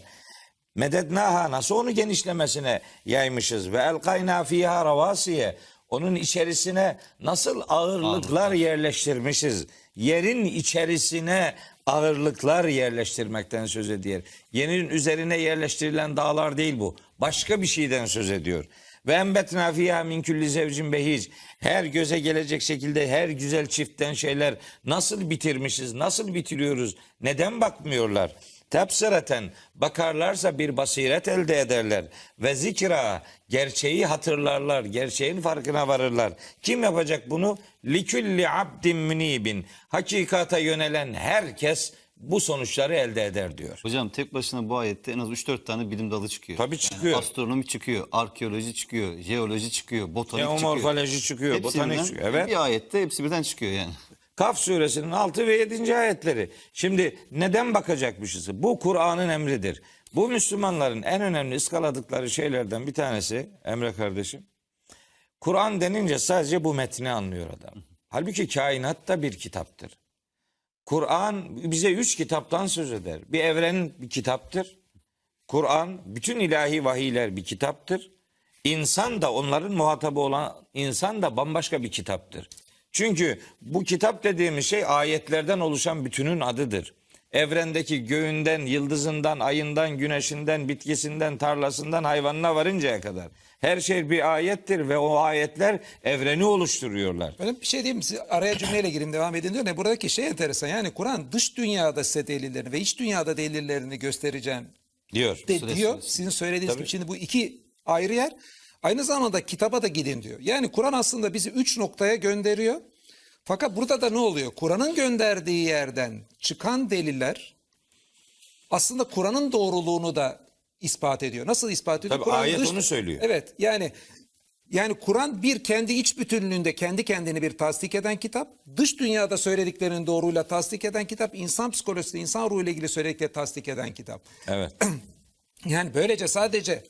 Medednaha nasıl onu genişlemesine yaymışız ve elkayna fiha ravasiye onun içerisine nasıl ağırlıklar yerleştirmişiz. Yerin içerisine ağırlıklar yerleştirmekten söz ediyor. Yerin üzerine yerleştirilen dağlar değil bu. Başka bir şeyden söz ediyor. Ve embetna fiha min kulli zevcin behic. Her göze gelecek şekilde her güzel çiftten şeyler nasıl bitirmişiz, nasıl bitiriyoruz? Neden bakmıyorlar? Tebsireten bakarlarsa bir basiret elde ederler ve zikra gerçeği hatırlarlar, gerçeğin farkına varırlar. Kim yapacak bunu? Likulli abdin münibin. Hakikata yönelen herkes bu sonuçları elde eder diyor. Hocam tek başına bu ayette en az 3-4 tane bilim dalı çıkıyor. Tabii çıkıyor. astronomi çıkıyor, arkeoloji çıkıyor, jeoloji çıkıyor, botanik çıkıyor. Geomorfoloji çıkıyor, Hepsi botanik çıkıyor. Evet. Bir ayette hepsi birden çıkıyor yani. Kaf suresinin 6 ve 7. ayetleri. Şimdi neden bakacakmışız? Bu Kur'an'ın emridir. Bu Müslümanların en önemli ıskaladıkları şeylerden bir tanesi Emre kardeşim. Kur'an denince sadece bu metni anlıyor adam. Halbuki kainat da bir kitaptır. Kur'an bize üç kitaptan söz eder. Bir evren bir kitaptır. Kur'an bütün ilahi vahiyler bir kitaptır. İnsan da onların muhatabı olan insan da bambaşka bir kitaptır. Çünkü bu kitap dediğimiz şey ayetlerden oluşan bütünün adıdır. Evrendeki göğünden, yıldızından, ayından, güneşinden, bitkisinden, tarlasından, hayvanına varıncaya kadar. Her şey bir ayettir ve o ayetler evreni oluşturuyorlar. Öyle bir şey diyeyim mi? Siz araya cümleyle gireyim devam edin diyor. Ne buradaki şey enteresan. Yani Kur'an dış dünyada size delillerini ve iç dünyada delillerini göstereceğim Diyor. de diyor. Sizin söylediğiniz Tabii. gibi şimdi bu iki ayrı yer. Aynı zamanda kitaba da gidin diyor. Yani Kur'an aslında bizi üç noktaya gönderiyor. Fakat burada da ne oluyor? Kur'an'ın gönderdiği yerden çıkan deliller aslında Kur'an'ın doğruluğunu da ispat ediyor. Nasıl ispat ediyor? Tabii ayet onu söylüyor. Evet yani yani Kur'an bir kendi iç bütünlüğünde kendi kendini bir tasdik eden kitap. Dış dünyada söylediklerinin doğruyla tasdik eden kitap. insan psikolojisi, insan ruhuyla ilgili söyledikleri tasdik eden kitap. Evet. Yani böylece sadece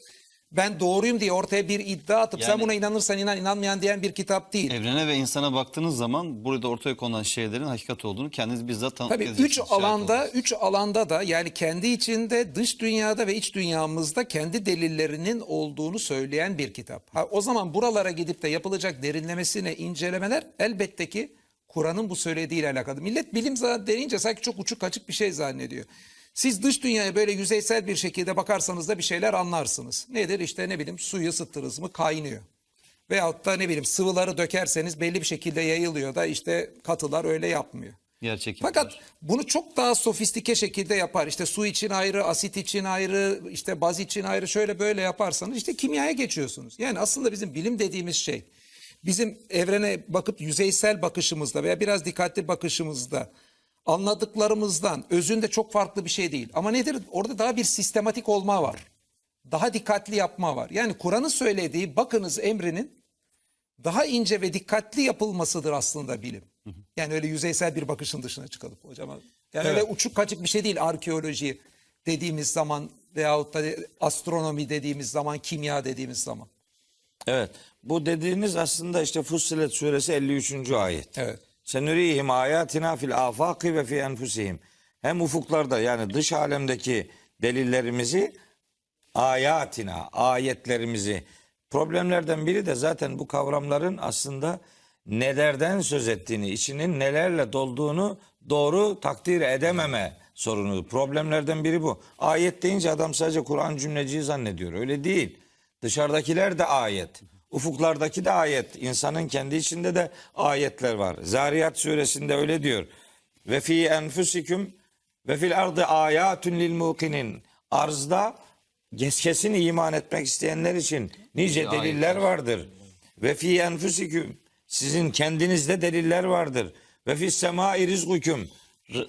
ben doğruyum diye ortaya bir iddia atıp sen Yani- buna inanırsan inan inanmayan diyen bir kitap değil. Evrene ve insana baktığınız zaman burada ortaya konulan şeylerin hakikat olduğunu kendiniz bizzat tanık Tabii üç alanda, üç alanda da yani kendi içinde, dış dünyada ve iç dünyamızda kendi delillerinin olduğunu söyleyen bir kitap. Ha, o zaman buralara gidip de yapılacak derinlemesine incelemeler elbette ki Kur'an'ın bu söylediğiyle alakalı. Millet bilim zaten denince sanki çok uçuk açık bir şey zannediyor. Siz dış dünyaya böyle yüzeysel bir şekilde bakarsanız da bir şeyler anlarsınız. Nedir? İşte ne bileyim suyu ısıttınız mı kaynıyor. Veyahut da ne bileyim sıvıları dökerseniz belli bir şekilde yayılıyor da işte katılar öyle yapmıyor. Yer çekimi Fakat var. bunu çok daha sofistike şekilde yapar. İşte su için ayrı, asit için ayrı, işte baz için ayrı şöyle böyle yaparsanız işte kimyaya geçiyorsunuz. Yani aslında bizim bilim dediğimiz şey bizim evrene bakıp yüzeysel bakışımızda veya biraz dikkatli bakışımızda anladıklarımızdan özünde çok farklı bir şey değil. Ama nedir? Orada daha bir sistematik olma var. Daha dikkatli yapma var. Yani Kur'an'ın söylediği bakınız emrinin daha ince ve dikkatli yapılmasıdır aslında bilim. Yani öyle yüzeysel bir bakışın dışına çıkalım hocam. Yani öyle uçuk kaçık bir şey değil arkeoloji dediğimiz zaman veyahut da astronomi dediğimiz zaman, kimya dediğimiz zaman. Evet. Bu dediğiniz aslında işte Fussilet suresi 53. ayet. Evet. Senürihim ayatina fil afaki ve fi enfusihim. Hem ufuklarda yani dış alemdeki delillerimizi ayatina, ayetlerimizi. Problemlerden biri de zaten bu kavramların aslında nelerden söz ettiğini, içinin nelerle dolduğunu doğru takdir edememe sorunu. Problemlerden biri bu. Ayet deyince adam sadece Kur'an cümleciyi zannediyor. Öyle değil. Dışarıdakiler de ayet. Ufuklardaki de ayet. İnsanın kendi içinde de ayetler var. Zariyat suresinde öyle diyor. Ve fi enfusikum ve fil ardı ayatun lil mukinin. Arzda kesin iman etmek isteyenler için nice deliller vardır. Ve fi enfusikum sizin kendinizde deliller vardır. Ve fi semai rizkukum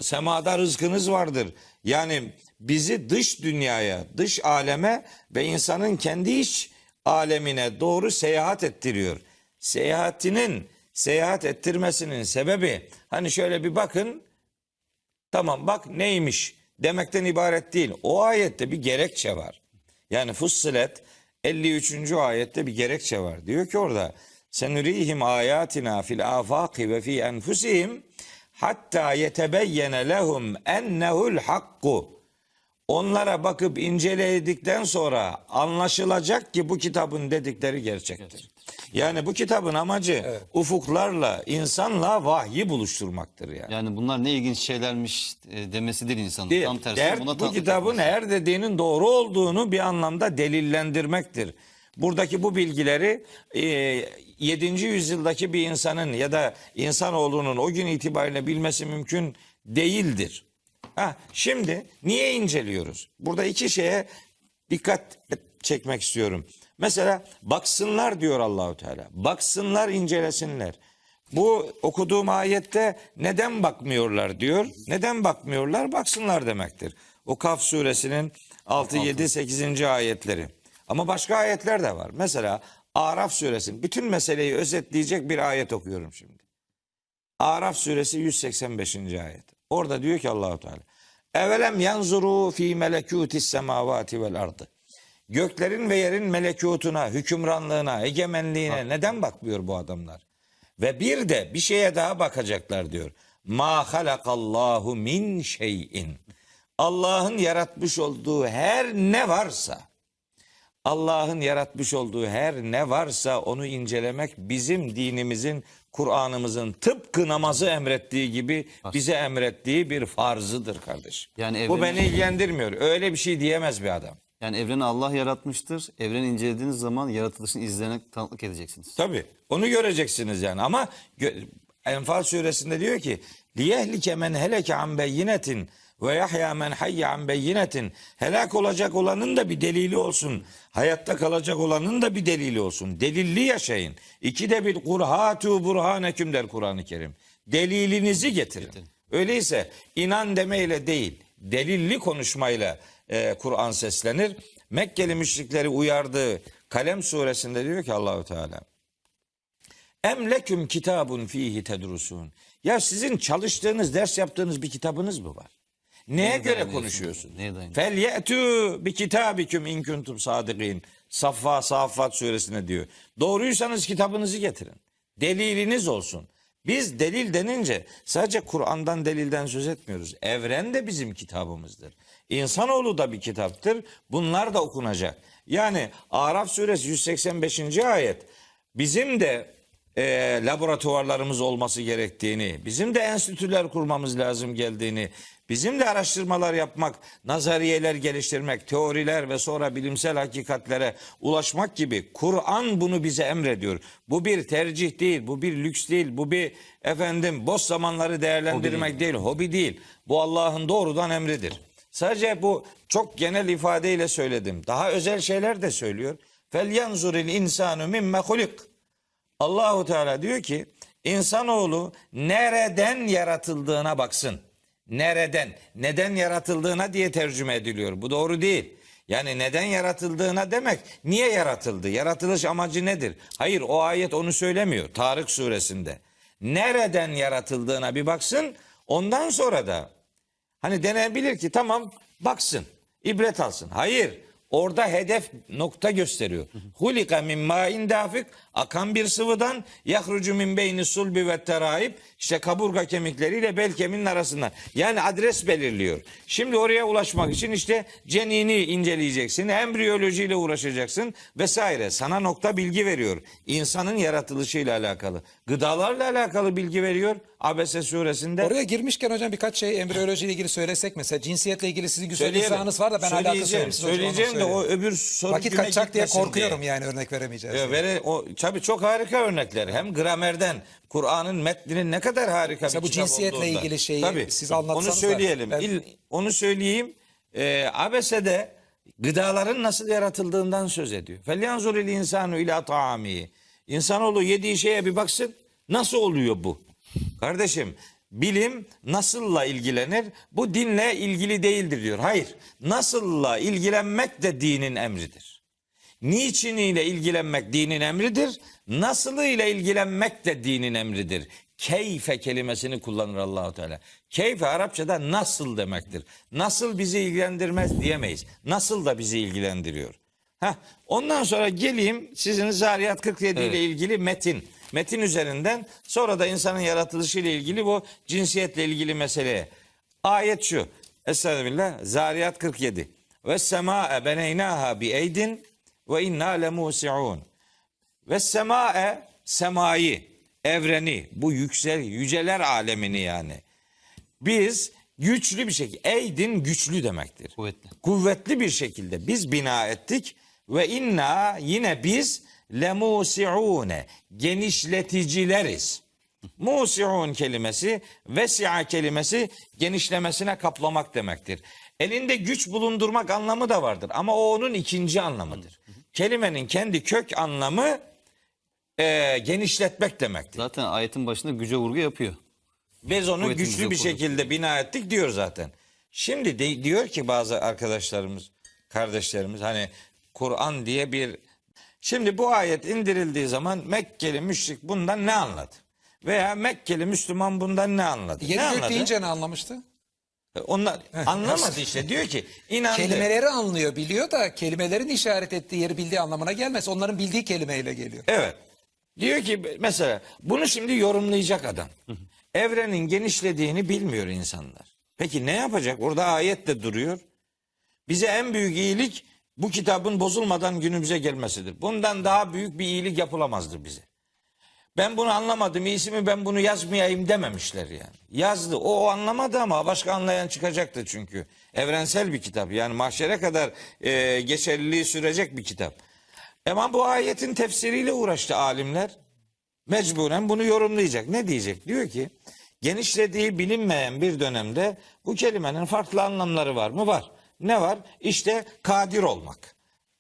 semada rızkınız vardır. Yani bizi dış dünyaya, dış aleme ve insanın kendi iç alemine doğru seyahat ettiriyor. Seyahatinin, seyahat ettirmesinin sebebi hani şöyle bir bakın Tamam bak neymiş demekten ibaret değil. O ayette bir gerekçe var. Yani Fussilet 53. ayette bir gerekçe var. Diyor ki orada senurihim ayatina fil afaki ve fi enfusihim hatta yetebeyyene lehum ennehu'l hakku. Onlara bakıp inceledikten sonra anlaşılacak ki bu kitabın dedikleri gerçektir. Yani bu kitabın amacı ufuklarla, insanla vahyi buluşturmaktır yani. Yani bunlar ne ilginç şeylermiş e, demesidir insanın. Değil. Tam tersi Dert buna bu kitabın etmesi. her dediğinin doğru olduğunu bir anlamda delillendirmektir. Buradaki bu bilgileri e, 7. yüzyıldaki bir insanın ya da insanoğlunun o gün itibariyle bilmesi mümkün değildir. Ha, şimdi niye inceliyoruz? Burada iki şeye dikkat çekmek istiyorum. Mesela baksınlar diyor Allahu Teala. Baksınlar, incelesinler. Bu okuduğum ayette neden bakmıyorlar diyor. Neden bakmıyorlar? Baksınlar demektir. O Kaf suresinin 6 7 8. ayetleri. Ama başka ayetler de var. Mesela Araf suresinin bütün meseleyi özetleyecek bir ayet okuyorum şimdi. Araf suresi 185. ayet. Orada diyor ki Allahu Teala: "Evelem yanzuru fi melekutis semavati vel ardı." Göklerin ve yerin melekutuna, hükümranlığına, egemenliğine neden bakmıyor bu adamlar? Ve bir de bir şeye daha bakacaklar diyor. Ma halakallahu min şeyin. Allah'ın yaratmış olduğu her ne varsa Allah'ın yaratmış olduğu her ne varsa onu incelemek bizim dinimizin, Kur'an'ımızın tıpkı namazı emrettiği gibi bize emrettiği bir farzıdır kardeşim. Yani Bu evreni- beni ilgilendirmiyor. Öyle bir şey diyemez bir adam. Yani evreni Allah yaratmıştır. Evreni incelediğiniz zaman yaratılışını izlenerek tanıklık edeceksiniz. Tabii. Onu göreceksiniz yani ama gö- Enfal suresinde diyor ki liyehlike men heleke an beyinetin ve yahya men hayye an beyinetin helak olacak olanın da bir delili olsun. Hayatta kalacak olanın da bir delili olsun. Delilli yaşayın. İki de bir kurhatu burhaneküm der Kur'an-ı Kerim. Delilinizi getirin. Öyleyse inan demeyle değil, delilli konuşmayla e, Kur'an seslenir. Mekkeli müşrikleri uyardığı Kalem suresinde diyor ki Allahu Teala Em leküm kitabun fihi tedrusun. Ya sizin çalıştığınız, ders yaptığınız bir kitabınız mı var? Neye Neye göre konuşuyorsun? Neye dayanıyorsunuz? Fel ye'tü bi kitabiküm in kuntum sadikin. Saffa Saffat suresine diyor. Doğruysanız kitabınızı getirin. Deliliniz olsun. Biz delil denince sadece Kur'an'dan delilden söz etmiyoruz. Evren de bizim kitabımızdır. İnsanoğlu da bir kitaptır. Bunlar da okunacak. Yani Araf suresi 185. ayet bizim de e, laboratuvarlarımız olması gerektiğini, bizim de enstitüler kurmamız lazım geldiğini, Bizim de araştırmalar yapmak, nazariyeler geliştirmek, teoriler ve sonra bilimsel hakikatlere ulaşmak gibi Kur'an bunu bize emrediyor. Bu bir tercih değil, bu bir lüks değil, bu bir efendim boş zamanları değerlendirmek değil, hobi değil. Bu Allah'ın doğrudan emridir. Sadece bu çok genel ifadeyle söyledim. Daha özel şeyler de söylüyor. Felyanzuril insanu mimme hulik. Allahu Teala diyor ki insanoğlu nereden yaratıldığına baksın. Nereden, neden yaratıldığına diye tercüme ediliyor. Bu doğru değil. Yani neden yaratıldığına demek niye yaratıldı? Yaratılış amacı nedir? Hayır o ayet onu söylemiyor. Tarık suresinde. Nereden yaratıldığına bir baksın. Ondan sonra da Hani denebilir ki tamam baksın, ibret alsın. Hayır, orada hedef nokta gösteriyor. Hulika min ma'in dafik, akan bir sıvıdan, yahrucu min beyni sulbi ve teraib, işte kaburga kemikleriyle bel kemiğinin arasından. Yani adres belirliyor. Şimdi oraya ulaşmak için işte cenini inceleyeceksin, embriyolojiyle uğraşacaksın vesaire. Sana nokta bilgi veriyor. İnsanın yaratılışıyla alakalı. Gıdalarla alakalı bilgi veriyor. Abese suresinde. Oraya girmişken hocam birkaç şey embriyoloji ile ilgili söylesek mesela cinsiyetle ilgili sizin güzel izahınız var da ben alakası söyleyeyim. Söyleyeceğim de o öbür soru Vakit kaçacak diye korkuyorum diye. yani örnek veremeyeceğiz. Ya vere, o, tabii çok harika örnekler. Hem gramerden, Kur'an'ın metninin ne kadar harika Mesela bir bu kitap cinsiyetle olduğundan. ilgili şeyi siz anlatsanız da Onu söyleyelim. ben- İl- onu söyleyeyim. Ee, Abese'de gıdaların nasıl yaratıldığından söz ediyor. Felyanzuril insanu ila taami. İnsanoğlu yediği şeye bir baksın. Nasıl oluyor bu? Kardeşim bilim nasılla ilgilenir? Bu dinle ilgili değildir diyor. Hayır. Nasılla ilgilenmek de dinin emridir. Niçin ile ilgilenmek dinin emridir. Nasılı ile ilgilenmek de dinin emridir. Keyfe kelimesini kullanır Allahu Teala. Keyfe Arapçada nasıl demektir. Nasıl bizi ilgilendirmez diyemeyiz. Nasıl da bizi ilgilendiriyor. Heh, ondan sonra geleyim sizin Zariyat 47 ile ilgili metin. Metin üzerinden sonra da insanın yaratılışı ile ilgili bu cinsiyetle ilgili meseleye. Ayet şu. Estağfirullah. Zariyat 47. Ve sema'e beneynaha bi eydin ve inna lemusi'un. Ve sema'e semayı, evreni, bu yüksel yüceler alemini yani. Biz güçlü bir şekilde, eydin güçlü demektir. Kuvvetli. Kuvvetli bir şekilde biz bina ettik ve inna yine biz lemusi'une genişleticileriz. Musi'un kelimesi, vesi'a kelimesi genişlemesine kaplamak demektir. Elinde güç bulundurmak anlamı da vardır ama o onun ikinci anlamıdır. Kelimenin kendi kök anlamı e, genişletmek demektir. Zaten ayetin başında güce vurgu yapıyor. Biz onu Kuvvetimizi güçlü bir şekilde bina ettik diyor zaten. Şimdi de, diyor ki bazı arkadaşlarımız, kardeşlerimiz hani Kur'an diye bir... Şimdi bu ayet indirildiği zaman Mekkeli müşrik bundan ne anladı? Veya Mekkeli Müslüman bundan ne anladı? Yedi ne gök anladı? deyince ne anlamıştı? Onlar anlamadı işte diyor ki inandı. Kelimeleri anlıyor, biliyor da kelimelerin işaret ettiği yeri bildiği anlamına gelmez. Onların bildiği kelimeyle geliyor. Evet. Diyor ki mesela bunu şimdi yorumlayacak adam. Evrenin genişlediğini bilmiyor insanlar. Peki ne yapacak? Orada ayet de duruyor. Bize en büyük iyilik bu kitabın bozulmadan günümüze gelmesidir. Bundan daha büyük bir iyilik yapılamazdı bize. Ben bunu anlamadım. İyisi mi ben bunu yazmayayım dememişler yani. Yazdı. O, o anlamadı ama başka anlayan çıkacaktı çünkü. Evrensel bir kitap. Yani mahşere kadar e, geçerliliği sürecek bir kitap. Ama bu ayetin tefsiriyle uğraştı alimler. Mecburen bunu yorumlayacak. Ne diyecek? Diyor ki genişlediği bilinmeyen bir dönemde bu kelimenin farklı anlamları var mı? Var. Ne var? İşte kadir olmak.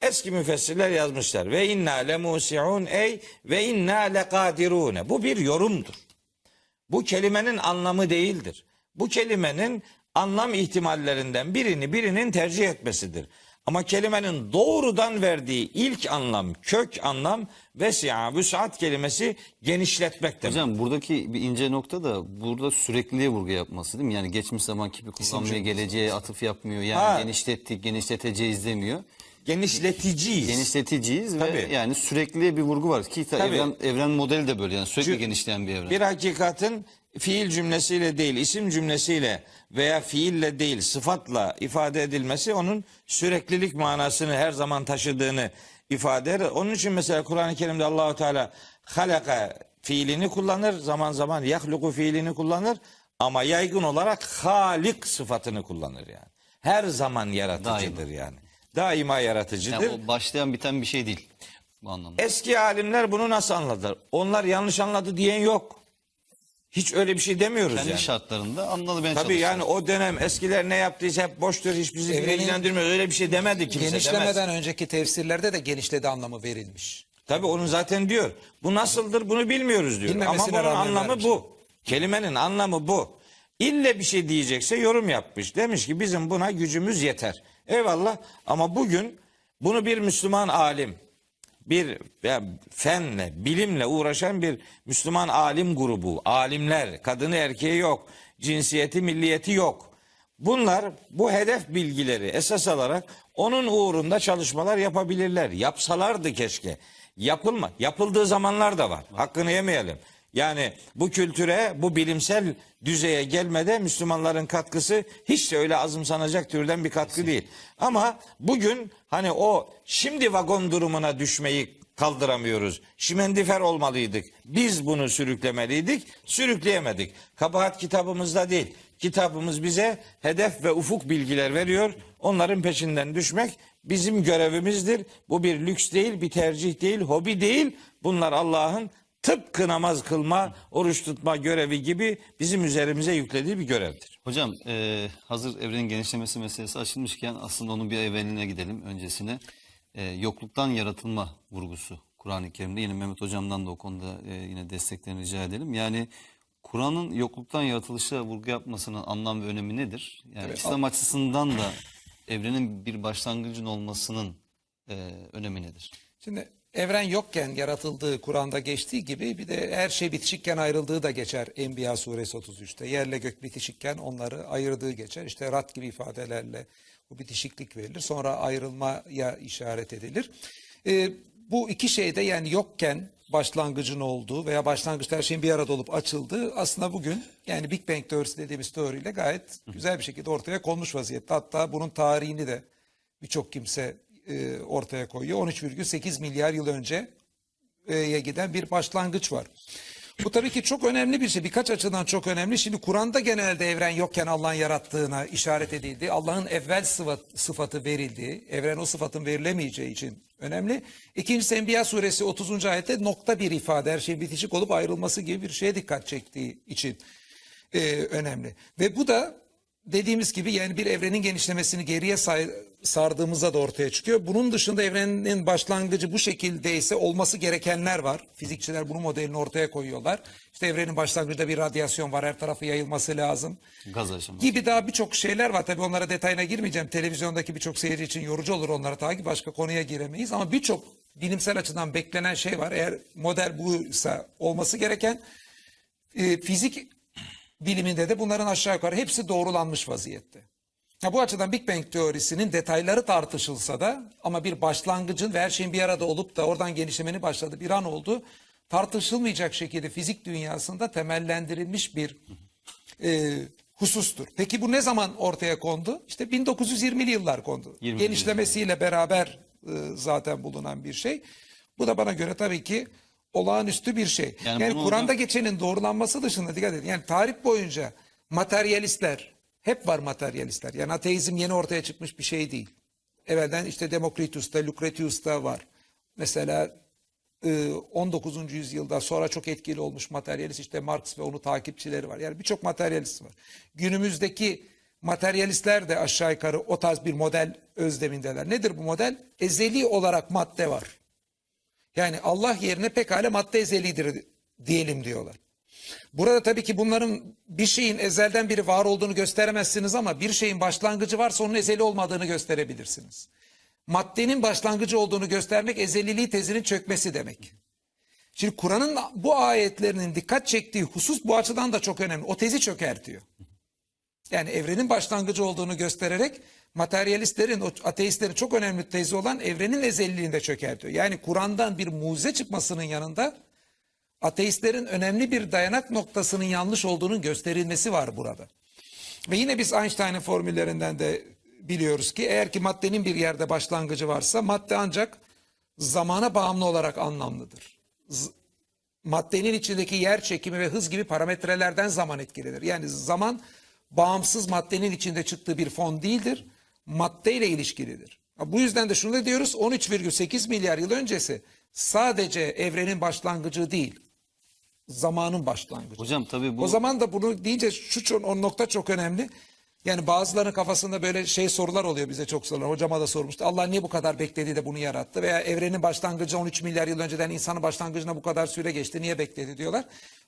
Eski müfessirler yazmışlar. Ve inna lemusiun ey ve inna lekadirune. Bu bir yorumdur. Bu kelimenin anlamı değildir. Bu kelimenin anlam ihtimallerinden birini birinin tercih etmesidir. Ama kelimenin doğrudan verdiği ilk anlam, kök anlam vesi'a, vüsat kelimesi genişletmek demek. Hocam buradaki bir ince nokta da burada sürekliliğe vurgu yapması değil mi? Yani geçmiş zaman gibi kullanmıyor, geleceğe atıf yapmıyor. Yani Ha. genişlettik, genişleteceğiz demiyor. Genişleticiyiz. Genişleticiyiz ve Tabii. yani sürekliliğe bir vurgu var. Ki Tabii. evren, evren modeli de böyle yani sürekli Çünkü genişleyen bir evren. Bir hakikatin fiil cümlesiyle değil, isim cümlesiyle veya fiille değil, sıfatla ifade edilmesi onun süreklilik manasını her zaman taşıdığını ifade eder. Onun için mesela Kur'an-ı Kerim'de Allahu Teala halaka fiilini kullanır, zaman zaman yahluku fiilini kullanır. Ama yaygın olarak Halik sıfatını kullanır yani. Her zaman yaratıcıdır Daima. yani. Daima yaratıcıdır. Yani o başlayan biten bir şey değil bu anlamda. Eski alimler bunu nasıl anladılar? Onlar yanlış anladı diyen yok. Hiç öyle bir şey demiyoruz Kendi yani. şartlarında anlamaya Tabii yani o dönem eskiler ne yaptıysa hep boştur hiç bizi Evrenin ilgilendirmiyor. Öyle bir şey demedi kimse Genişlemeden demez. önceki tefsirlerde de genişledi anlamı verilmiş. Tabii onun zaten diyor. Bu nasıldır bunu bilmiyoruz diyor. Ama Bilmemesine bunun rağmen anlamı vermiş. bu. Kelimenin anlamı bu. İlle bir şey diyecekse yorum yapmış. Demiş ki bizim buna gücümüz yeter. Eyvallah ama bugün bunu bir Müslüman alim, bir ya, fenle, bilimle uğraşan bir Müslüman alim grubu, alimler, kadını erkeği yok, cinsiyeti, milliyeti yok. Bunlar bu hedef bilgileri esas alarak onun uğrunda çalışmalar yapabilirler. Yapsalardı keşke. Yapılma. Yapıldığı zamanlar da var. Hakkını yemeyelim. Yani bu kültüre, bu bilimsel düzeye gelmede Müslümanların katkısı hiç de öyle azımsanacak türden bir katkı değil. Ama bugün hani o şimdi vagon durumuna düşmeyi kaldıramıyoruz. Şimendifer olmalıydık. Biz bunu sürüklemeliydik. Sürükleyemedik. Kabahat kitabımızda değil. Kitabımız bize hedef ve ufuk bilgiler veriyor. Onların peşinden düşmek bizim görevimizdir. Bu bir lüks değil, bir tercih değil, hobi değil. Bunlar Allah'ın tıpkı namaz kılma, oruç tutma görevi gibi bizim üzerimize yüklediği bir görevdir. Hocam e, hazır evrenin genişlemesi meselesi açılmışken aslında onun bir evveline gidelim öncesine. E, yokluktan yaratılma vurgusu Kur'an-ı Kerim'de. Yine Mehmet Hocam'dan da o konuda e, yine desteklerini rica edelim. Yani Kur'an'ın yokluktan yaratılışa vurgu yapmasının anlam ve önemi nedir? Yani İslam açısından da evrenin bir başlangıcın olmasının e, önemi nedir? Şimdi evren yokken yaratıldığı Kur'an'da geçtiği gibi bir de her şey bitişikken ayrıldığı da geçer Enbiya suresi 33'te. Yerle gök bitişikken onları ayırdığı geçer. İşte rat gibi ifadelerle bu bitişiklik verilir. Sonra ayrılmaya işaret edilir. Ee, bu iki şeyde yani yokken başlangıcın olduğu veya başlangıçta her şeyin bir arada olup açıldığı aslında bugün yani Big Bang teorisi dediğimiz teoriyle gayet güzel bir şekilde ortaya konmuş vaziyette. Hatta bunun tarihini de birçok kimse e, ortaya koyuyor. 13,8 milyar yıl önceye giden bir başlangıç var. Bu tabii ki çok önemli bir şey. Birkaç açıdan çok önemli. Şimdi Kur'an'da genelde evren yokken Allah'ın yarattığına işaret edildi. Allah'ın evvel sıfat, sıfatı verildi. Evren o sıfatın verilemeyeceği için önemli. İkincisi Enbiya suresi 30. ayette nokta bir ifade. Her şey bitişik olup ayrılması gibi bir şeye dikkat çektiği için e, önemli. Ve bu da dediğimiz gibi yani bir evrenin genişlemesini geriye say- sardığımızda da ortaya çıkıyor. Bunun dışında evrenin başlangıcı bu şekildeyse olması gerekenler var. Fizikçiler bunun modelini ortaya koyuyorlar. İşte evrenin başlangıcında bir radyasyon var. Her tarafı yayılması lazım. Gaz aşaması. Gibi daha birçok şeyler var. Tabii onlara detayına girmeyeceğim. Televizyondaki birçok seyirci için yorucu olur onlara takip. Başka konuya giremeyiz. Ama birçok bilimsel açıdan beklenen şey var. Eğer model buysa olması gereken e, fizik biliminde de bunların aşağı yukarı hepsi doğrulanmış vaziyette. Ya bu açıdan Big Bang teorisinin detayları tartışılsa da ama bir başlangıcın ve her şeyin bir arada olup da oradan genişlemenin başladığı bir an oldu. Tartışılmayacak şekilde fizik dünyasında temellendirilmiş bir e, husustur. Peki bu ne zaman ortaya kondu? İşte 1920'li yıllar kondu. 20'li Genişlemesiyle beraber e, zaten bulunan bir şey. Bu da bana göre tabii ki olağanüstü bir şey. Yani Yani, Kur'an'da hocam- geçenin doğrulanması dışında dikkat edin. Yani tarih boyunca materyalistler, hep var materyalistler. Yani ateizm yeni ortaya çıkmış bir şey değil. Evvelden işte Demokritus'ta, Lucretius'ta var. Mesela e, 19. yüzyılda sonra çok etkili olmuş materyalist işte Marx ve onu takipçileri var. Yani birçok materyalist var. Günümüzdeki materyalistler de aşağı yukarı o tarz bir model özlemindeler. Nedir bu model? Ezeli olarak madde var. Yani Allah yerine pekala madde ezelidir diyelim diyorlar. Burada tabii ki bunların bir şeyin ezelden biri var olduğunu gösteremezsiniz ama bir şeyin başlangıcı varsa onun ezeli olmadığını gösterebilirsiniz. Maddenin başlangıcı olduğunu göstermek ezeliliği tezinin çökmesi demek. Şimdi Kur'an'ın bu ayetlerinin dikkat çektiği husus bu açıdan da çok önemli. O tezi çökertiyor. Yani evrenin başlangıcı olduğunu göstererek materyalistlerin, ateistlerin çok önemli tezi olan evrenin ezeliliğini de çökertiyor. Yani Kur'an'dan bir mucize çıkmasının yanında ateistlerin önemli bir dayanak noktasının yanlış olduğunun gösterilmesi var burada. Ve yine biz Einstein'ın formüllerinden de biliyoruz ki eğer ki maddenin bir yerde başlangıcı varsa madde ancak zamana bağımlı olarak anlamlıdır. Z- maddenin içindeki yer çekimi ve hız gibi parametrelerden zaman etkilenir. Yani zaman bağımsız maddenin içinde çıktığı bir fon değildir. Maddeyle ilişkilidir. Bu yüzden de şunu da diyoruz 13,8 milyar yıl öncesi sadece evrenin başlangıcı değil zamanın başlangıcı. Hocam tabii bu O zaman da bunu deyince şu o nokta çok önemli. Yani bazılarının kafasında böyle şey sorular oluyor bize çok sorular. Hocama da sormuştu. Allah niye bu kadar bekledi de bunu yarattı? Veya evrenin başlangıcı 13 milyar yıl önceden insanın başlangıcına bu kadar süre geçti. Niye bekledi diyorlar.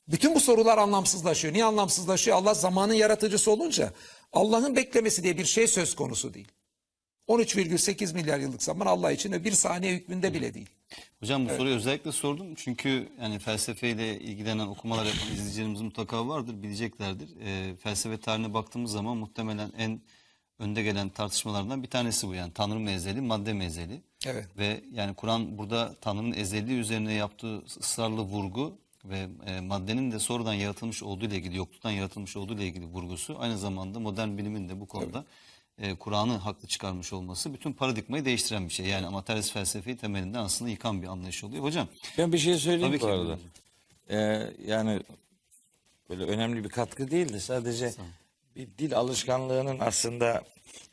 Bütün bu sorular anlamsızlaşıyor. Niye anlamsızlaşıyor? Allah zamanın yaratıcısı olunca Allah'ın beklemesi diye bir şey söz konusu değil. 13,8 milyar yıllık zaman Allah için ve bir saniye hükmünde bile değil. Hocam bu soruyu özellikle sordum çünkü yani felsefeyle ilgilenen okumalar yapan izleyicilerimiz mutlaka vardır, bileceklerdir. Ee, felsefe tarihine baktığımız zaman muhtemelen en önde gelen tartışmalardan bir tanesi bu yani Tanrı mı ezeli, madde mi ezeli? Evet. Ve yani Kur'an burada Tanrı'nın ezeli üzerine yaptığı ısrarlı vurgu ve e, maddenin de sonradan yaratılmış olduğu ile ilgili, yokluktan yaratılmış olduğu ile ilgili vurgusu aynı zamanda modern bilimin de bu konuda e, Kur'an'ı haklı çıkarmış olması bütün paradigmayı değiştiren bir şey. Yani materyalist felsefeyi temelinden aslında yıkan bir anlayış oluyor. Hocam Ben bir şey söyleyeyim Tabii bu ki arada. Ee, yani böyle önemli bir katkı değildi. Sadece bir dil alışkanlığının aslında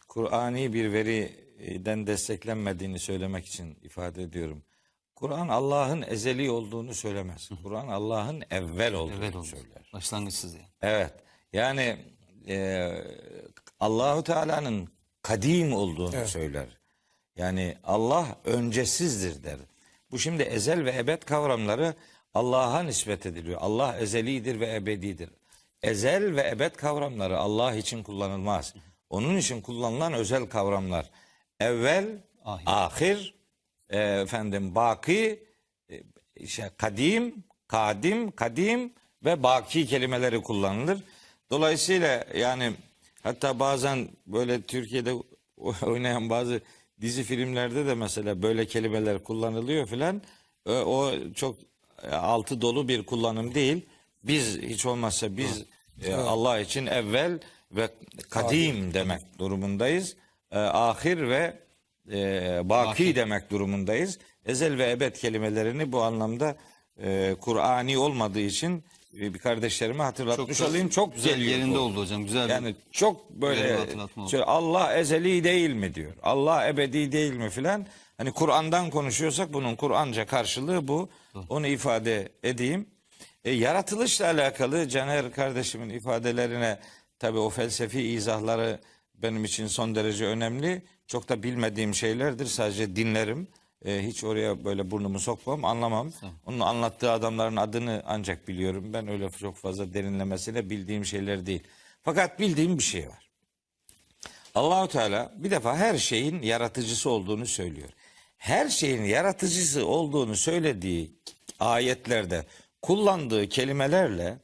Kur'ani bir veriden desteklenmediğini söylemek için ifade ediyorum. Kur'an Allah'ın ezeli olduğunu söylemez. Kur'an Allah'ın evvel olduğunu evvel oldu. söyler. Başlangıçsız yani. Evet. Yani e, Allahu Teala'nın kadim olduğunu söyler. Yani Allah öncesizdir der. Bu şimdi ezel ve ebed kavramları Allah'a nispet ediliyor. Allah ezelidir ve ebedidir. Ezel ve ebed kavramları Allah için kullanılmaz. Onun için kullanılan özel kavramlar. Evvel, Ahir. ahir, e, efendim baki, e, işte kadim, kadim, kadim ve baki kelimeleri kullanılır. Dolayısıyla yani hatta bazen böyle Türkiye'de oynayan bazı dizi filmlerde de mesela böyle kelimeler kullanılıyor filan. O çok e, altı dolu bir kullanım değil. Biz hiç olmazsa biz e, Allah için evvel ve kadim demek durumundayız. E, ahir ve baki demek durumundayız. Ezel ve ebed kelimelerini bu anlamda Kur'ani olmadığı için e, bir kardeşlerime hatırlatmış da olayım. Çok güzel yerinde oldu hocam. Güzel bir- Yani çok böyle bir hatırlatma oldu. şöyle Allah ezeli değil mi diyor. Allah ebedi değil mi filan. Hani Kur'an'dan konuşuyorsak bunun Kur'anca karşılığı bu. Onu ifade edeyim. E, yaratılışla alakalı Caner kardeşimin ifadelerine tabii o felsefi izahları benim için son derece önemli. Çok da bilmediğim şeylerdir. Sadece dinlerim. E, hiç oraya böyle burnumu sokmam, anlamam. Onun anlattığı adamların adını ancak biliyorum. Ben öyle çok fazla derinlemesine bildiğim şeyler değil. Fakat bildiğim bir şey var. Allahu Teala bir defa her şeyin yaratıcısı olduğunu söylüyor. Her şeyin yaratıcısı olduğunu söylediği ayetlerde kullandığı kelimelerle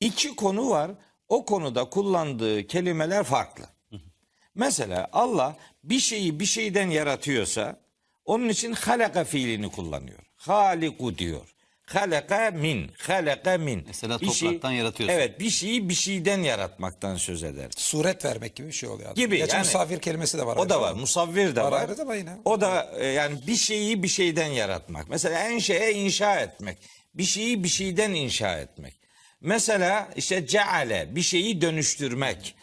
iki konu var. O konuda kullandığı kelimeler farklı. Mesela Allah bir şeyi bir şeyden yaratıyorsa onun için halaka fiilini kullanıyor. Haliku diyor. Halaka min, halaka min. Mesela Bir şey- topraktan yaratıyorsun. Evet, bir şeyi bir şeyden yaratmaktan söz eder. Suret vermek gibi bir şey oluyor. Gibi, Gerçi yani- musavvir kelimesi de var. O da var. Musavvir de Var var. ayrı da var yine. O da e, yani bir şeyi bir şeyden yaratmak. Mesela en şeye inşa etmek. Bir şeyi bir şeyden inşa etmek. Mesela işte ceale bir şeyi dönüştürmek.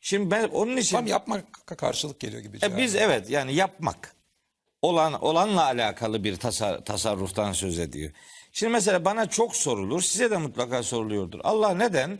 Şimdi ben onun için Tam yapmak karşılık geliyor gibi. e, biz evet yani yapmak olan olanla alakalı bir tasar, tasarruftan söz ediyor. Şimdi mesela bana çok sorulur, size de mutlaka soruluyordur. Allah neden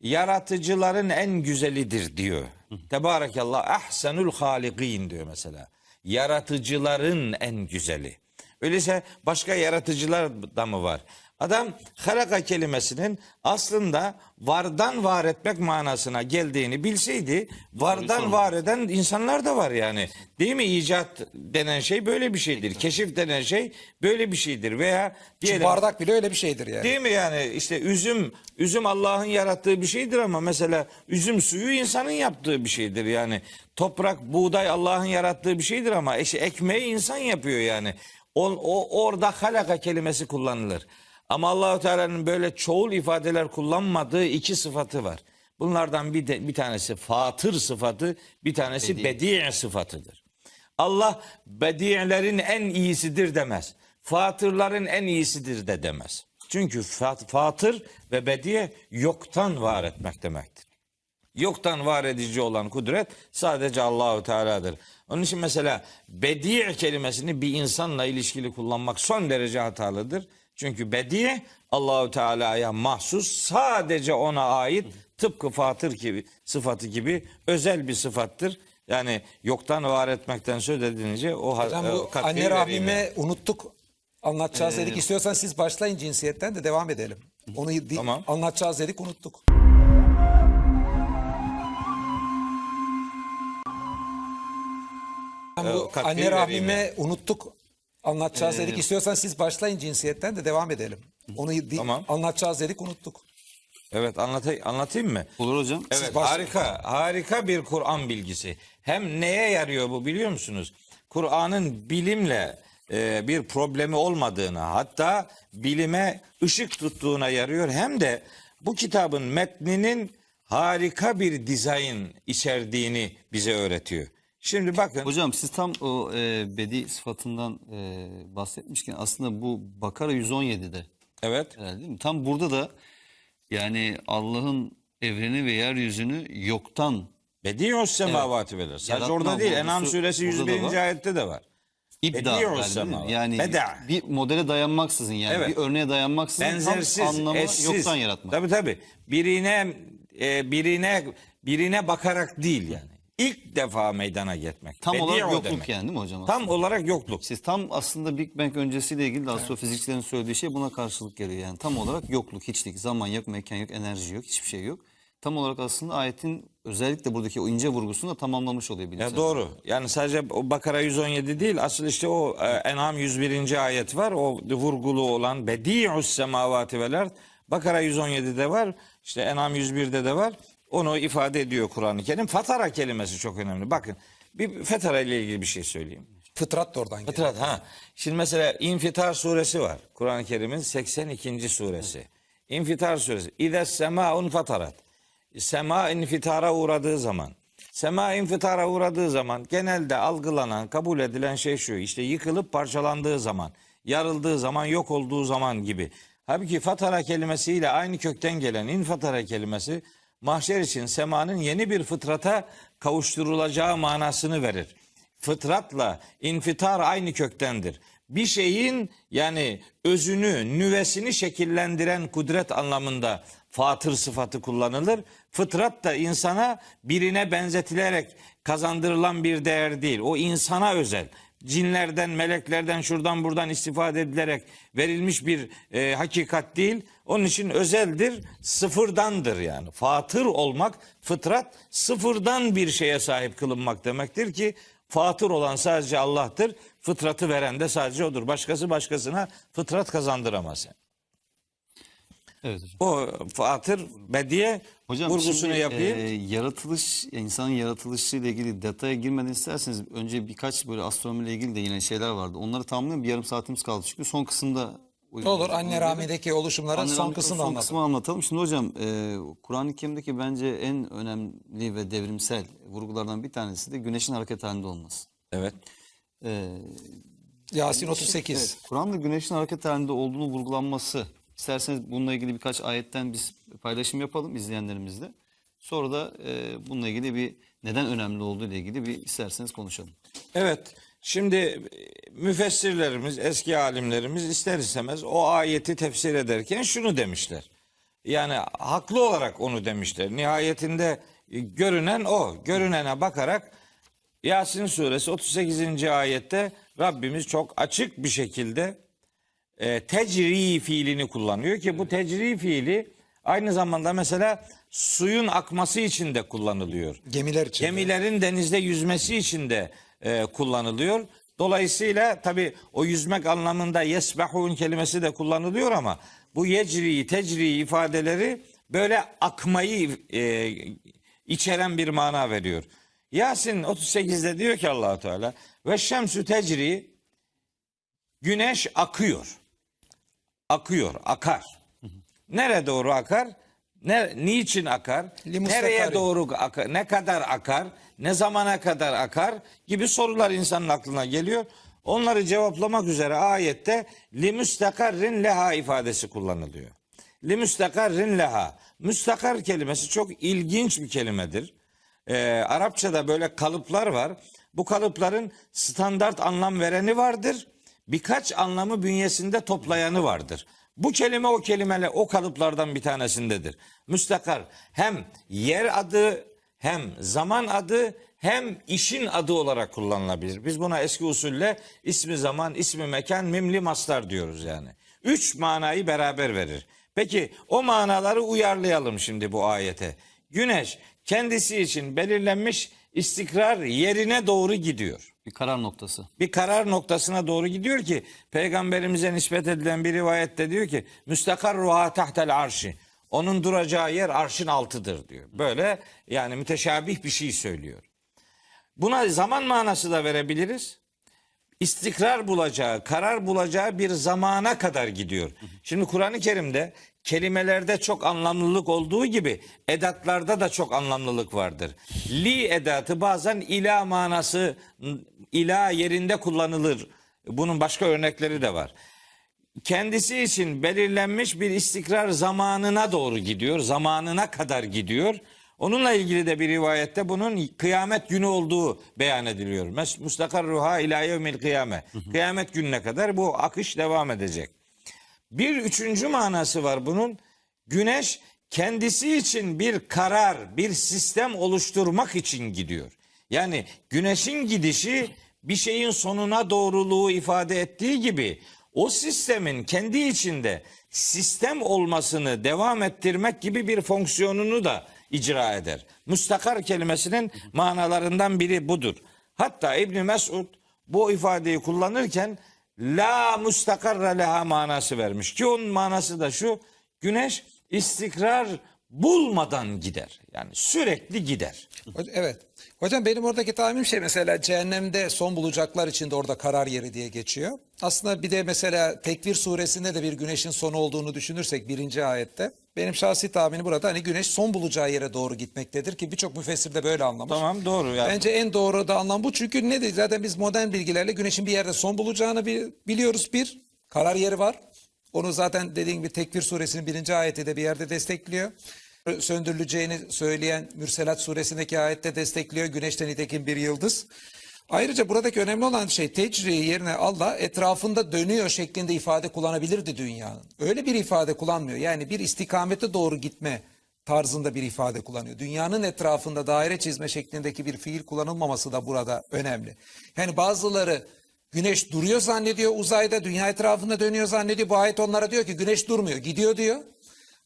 yaratıcıların en güzelidir diyor. Tebarakallah ahsenul halikin diyor mesela. Yaratıcıların en güzeli. Öyleyse başka yaratıcılar da mı var? Adam halaka kelimesinin aslında vardan var etmek manasına geldiğini bilseydi vardan var eden insanlar da var yani. Değil mi? İcat denen şey böyle bir şeydir. Keşif denen şey böyle bir şeydir veya Şu diyelim bardak bile öyle bir şeydir yani. Değil mi yani işte üzüm üzüm Allah'ın yarattığı bir şeydir ama mesela üzüm suyu insanın yaptığı bir şeydir yani toprak buğday Allah'ın yarattığı bir şeydir ama işte ekmeği insan yapıyor yani o, o orada halaka kelimesi kullanılır ama Allahu Teala'nın böyle çoğul ifadeler kullanmadığı iki sıfatı var bunlardan bir de, bir tanesi fatır sıfatı bir tanesi bedi, sıfatıdır Allah bedi'lerin en iyisidir demez fatırların en iyisidir de demez Çünkü fa- fatır ve bediye yoktan var etmek demektir. Yoktan var edici olan kudret sadece Allahu Teala'dır. Onun için mesela bedi kelimesini bir insanla ilişkili kullanmak son derece hatalıdır. Çünkü bedi Allahu Teala'ya mahsus sadece ona ait tıpkı fatır gibi sıfatı gibi özel bir sıfattır. Yani yoktan var etmekten söz edilince o Hocam e, bu katkıyı anne vereyim yani. rahmime unuttuk. Anlatacağız dedik. İstiyorsan siz başlayın cinsiyetten de devam edelim. Onu Tamam. anlatacağız dedik unuttuk. Bu katkıyı anne rahmime unuttuk. Anlatacağız dedik. İstiyorsan siz başlayın cinsiyetten de devam edelim. Onu di- Tamam. anlatacağız dedik unuttuk. Evet anlatay- anlatayım mı? Olur hocam. Evet baş- harika harika bir Kur'an bilgisi. Hem neye yarıyor bu biliyor musunuz? Kur'an'ın bilimle e, bir problemi olmadığını hatta bilime ışık tuttuğuna yarıyor. Hem de bu kitabın metninin harika bir dizayn içerdiğini bize öğretiyor. Şimdi bakın Hocam siz tam o e, bedi sıfatından e, bahsetmişken aslında bu Bakara 117'de evet herhalde değil mi? Tam burada da yani Allah'ın evreni ve yeryüzünü yoktan Bediü's semavati veler. Sadece Yaratma orada değil. Enam suresi burada da 101. var. ayette de var. ibda mi? semavat. Yani Beda. bir modele dayanmaksızın yani Evet. bir örneğe dayanmaksızın benzersiz, tam anlamı eşsiz. yoktan yaratmak. Tabii tabii. Birine e, birine birine bakarak değil yani. İlk defa meydana getmek. Tam Bedi olarak o yokluk demek. yani değil mi hocam? Tam aslında? olarak yokluk. Siz tam aslında Big Bang öncesiyle ilgili de astrofizikçilerin söylediği şey buna karşılık geliyor. Yani tam olarak yokluk, hiçlik, zaman yok, mekan yok, enerji yok, hiçbir şey yok. Tam olarak aslında ayetin özellikle buradaki o ince vurgusunu da tamamlamış oluyor bilimsel. Ya doğru. Yani sadece o Bakara 117 değil. Asıl işte o e, En'am 101. ayet var. O vurgulu olan Bedi'us semavati vel ard. Bakara 117'de var. İşte En'am 101'de de var. Onu ifade ediyor Kur'an-ı Kerim. Fatara kelimesi çok önemli. Bakın bir fetara ile ilgili bir şey söyleyeyim. Fıtrat da oradan geliyor. Fıtrat ha. Şimdi mesela İnfitar suresi var. Kur'an-ı Kerim'in 82. suresi. İnfitar suresi. İde semaun fatarat. Sema infitara uğradığı zaman. Sema infitara uğradığı zaman genelde algılanan, kabul edilen şey şu. işte yıkılıp parçalandığı zaman, yarıldığı zaman, yok olduğu zaman gibi. Halbuki fatara kelimesiyle aynı kökten gelen infatara kelimesi mahşer için semanın yeni bir fıtrata kavuşturulacağı manasını verir fıtratla infitar aynı köktendir. Bir şeyin yani özünü, nüvesini şekillendiren kudret anlamında fatır sıfatı kullanılır. Fıtrat da insana birine benzetilerek kazandırılan bir değer değil. O insana özel. Cinlerden, meleklerden, şuradan buradan istifade edilerek verilmiş bir e, hakikat değil. Onun için özeldir, sıfırdandır yani. Fatır olmak, fıtrat sıfırdan bir şeye sahip kılınmak demektir ki Fatır olan sadece Allah'tır. Fıtratı veren de sadece odur. Başkası başkasına fıtrat kazandıramaz. yani. Evet hocam. O fatır bediye Hocam vurgusunu şimdi, yapayım. e, yaratılış, insanın yaratılışıyla ilgili detaya girmeden isterseniz önce birkaç böyle astronomiyle ilgili de yine şeyler vardı. Onları tamamlayayım. Bir yarım saatimiz kaldı çünkü son kısımda Ne olur anne rahmideki oluşumların Anne son kısmını son anlatalım. kısmını anlatalım. Şimdi hocam e, Kur'an-ı Kerim'deki bence en önemli ve devrimsel vurgulardan bir tanesi de güneşin hareket halinde olması. Evet. E, Yasin 38. evet, Kur'an'da güneşin hareket halinde olduğunu vurgulanması. İsterseniz bununla ilgili birkaç ayetten biz paylaşım yapalım izleyenlerimizle. Sonra da e, bununla ilgili bir neden önemli olduğu ile ilgili bir isterseniz konuşalım. Evet. Şimdi e, müfessirlerimiz, eski alimlerimiz ister istemez o ayeti tefsir ederken şunu demişler. Yani haklı olarak onu demişler. Nihayetinde e, görünen o. Görünene bakarak Yasin suresi 38. ayette Rabbimiz çok açık bir şekilde e, tecri fiilini kullanıyor ki bu tecri fiili aynı zamanda mesela suyun akması için de kullanılıyor. Gemiler için. Gemilerin denizde yüzmesi için de e, kullanılıyor. Dolayısıyla tabi o yüzmek anlamında yesbahun kelimesi de kullanılıyor ama bu yecri, tecri ifadeleri böyle akmayı e, içeren bir mana veriyor. Yasin 38'de diyor ki allah Teala ve şemsü tecri güneş akıyor. Akıyor, akar. Nereye doğru akar? Ne, niçin akar? Limustakari. Nereye doğru akar? Ne kadar akar? Ne zamana kadar akar? Gibi sorular insanın aklına geliyor. Onları cevaplamak üzere ayette li müstakarrin leha ifadesi kullanılıyor. Li müstakarrin leha. Müstakar kelimesi çok ilginç bir kelimedir. Ee, Arapçada böyle kalıplar var. Bu kalıpların standart anlam vereni vardır. Birkaç anlamı bünyesinde toplayanı vardır. Bu kelime o kelimeyle o kalıplardan bir tanesindedir. Müstakar hem yer adı hem zaman adı hem işin adı olarak kullanılabilir. Biz buna eski usulle ismi zaman, ismi mekan, mimli mastar diyoruz yani. Üç manayı beraber verir. Peki o manaları uyarlayalım şimdi bu ayete. Güneş kendisi için belirlenmiş istikrar yerine doğru gidiyor Bir karar noktası. bir karar noktasına doğru gidiyor ki peygamberimize nispet edilen bir rivayette diyor ki müstakar ruha tahtel arşi. Onun duracağı yer arşın altıdır diyor. Böyle yani müteşabih bir şey söylüyor. Buna zaman manası da verebiliriz. İstikrar bulacağı, karar bulacağı bir zamana kadar gidiyor. Şimdi Kur'an-ı Kerim'de kelimelerde çok anlamlılık olduğu gibi edatlarda da çok anlamlılık vardır. Li edatı bazen ila manası ila yerinde kullanılır. Bunun başka örnekleri de var. Kendisi için belirlenmiş bir istikrar zamanına doğru gidiyor. Zamanına kadar gidiyor. Onunla ilgili de bir rivayette bunun kıyamet günü olduğu beyan ediliyor. Mes- Mustakar ruha ila yevmil kıyame. Kıyamet gününe kadar bu akış devam edecek. Bir üçüncü manası var bunun. Güneş kendisi için bir karar, bir sistem oluşturmak için gidiyor. Yani güneşin gidişi bir şeyin sonuna doğruluğu ifade ettiği gibi o sistemin kendi içinde sistem olmasını devam ettirmek gibi bir fonksiyonunu da icra eder. Müstakar kelimesinin manalarından biri budur. Hatta İbn Mesud bu ifadeyi kullanırken la mustakarra leha manası vermiş ki onun manası da şu güneş istikrar bulmadan gider. Yani sürekli gider. Evet. Hocam benim oradaki tahminim şey mesela cehennemde son bulacaklar için de orada karar yeri diye geçiyor. Aslında bir de mesela Tekvir suresinde de bir güneşin sonu olduğunu düşünürsek birinci ayette. Benim şahsi tahminim burada hani güneş son bulacağı yere doğru gitmektedir ki birçok müfessir de böyle anlamış. Tamam doğru yani. Bence en doğru da anlam bu. Çünkü ne de zaten biz modern bilgilerle güneşin bir yerde son bulacağını bi- biliyoruz bir. Karar yeri var. Onu zaten dediğim gibi Tekvir suresinin birinci ayeti de bir yerde destekliyor. Söndürüleceğini söyleyen Mürselat suresindeki ayette destekliyor. Güneşten nitekim bir yıldız. Ayrıca buradaki önemli olan şey tecri yerine Allah etrafında dönüyor şeklinde ifade kullanabilirdi dünyanın. Öyle bir ifade kullanmıyor. Yani bir istikamete doğru gitme tarzında bir ifade kullanıyor. Dünyanın etrafında daire çizme şeklindeki bir fiil kullanılmaması da burada önemli. Yani bazıları güneş duruyor zannediyor uzayda, dünya etrafında dönüyor zannediyor. Bu ayet onlara diyor ki güneş durmuyor, gidiyor diyor.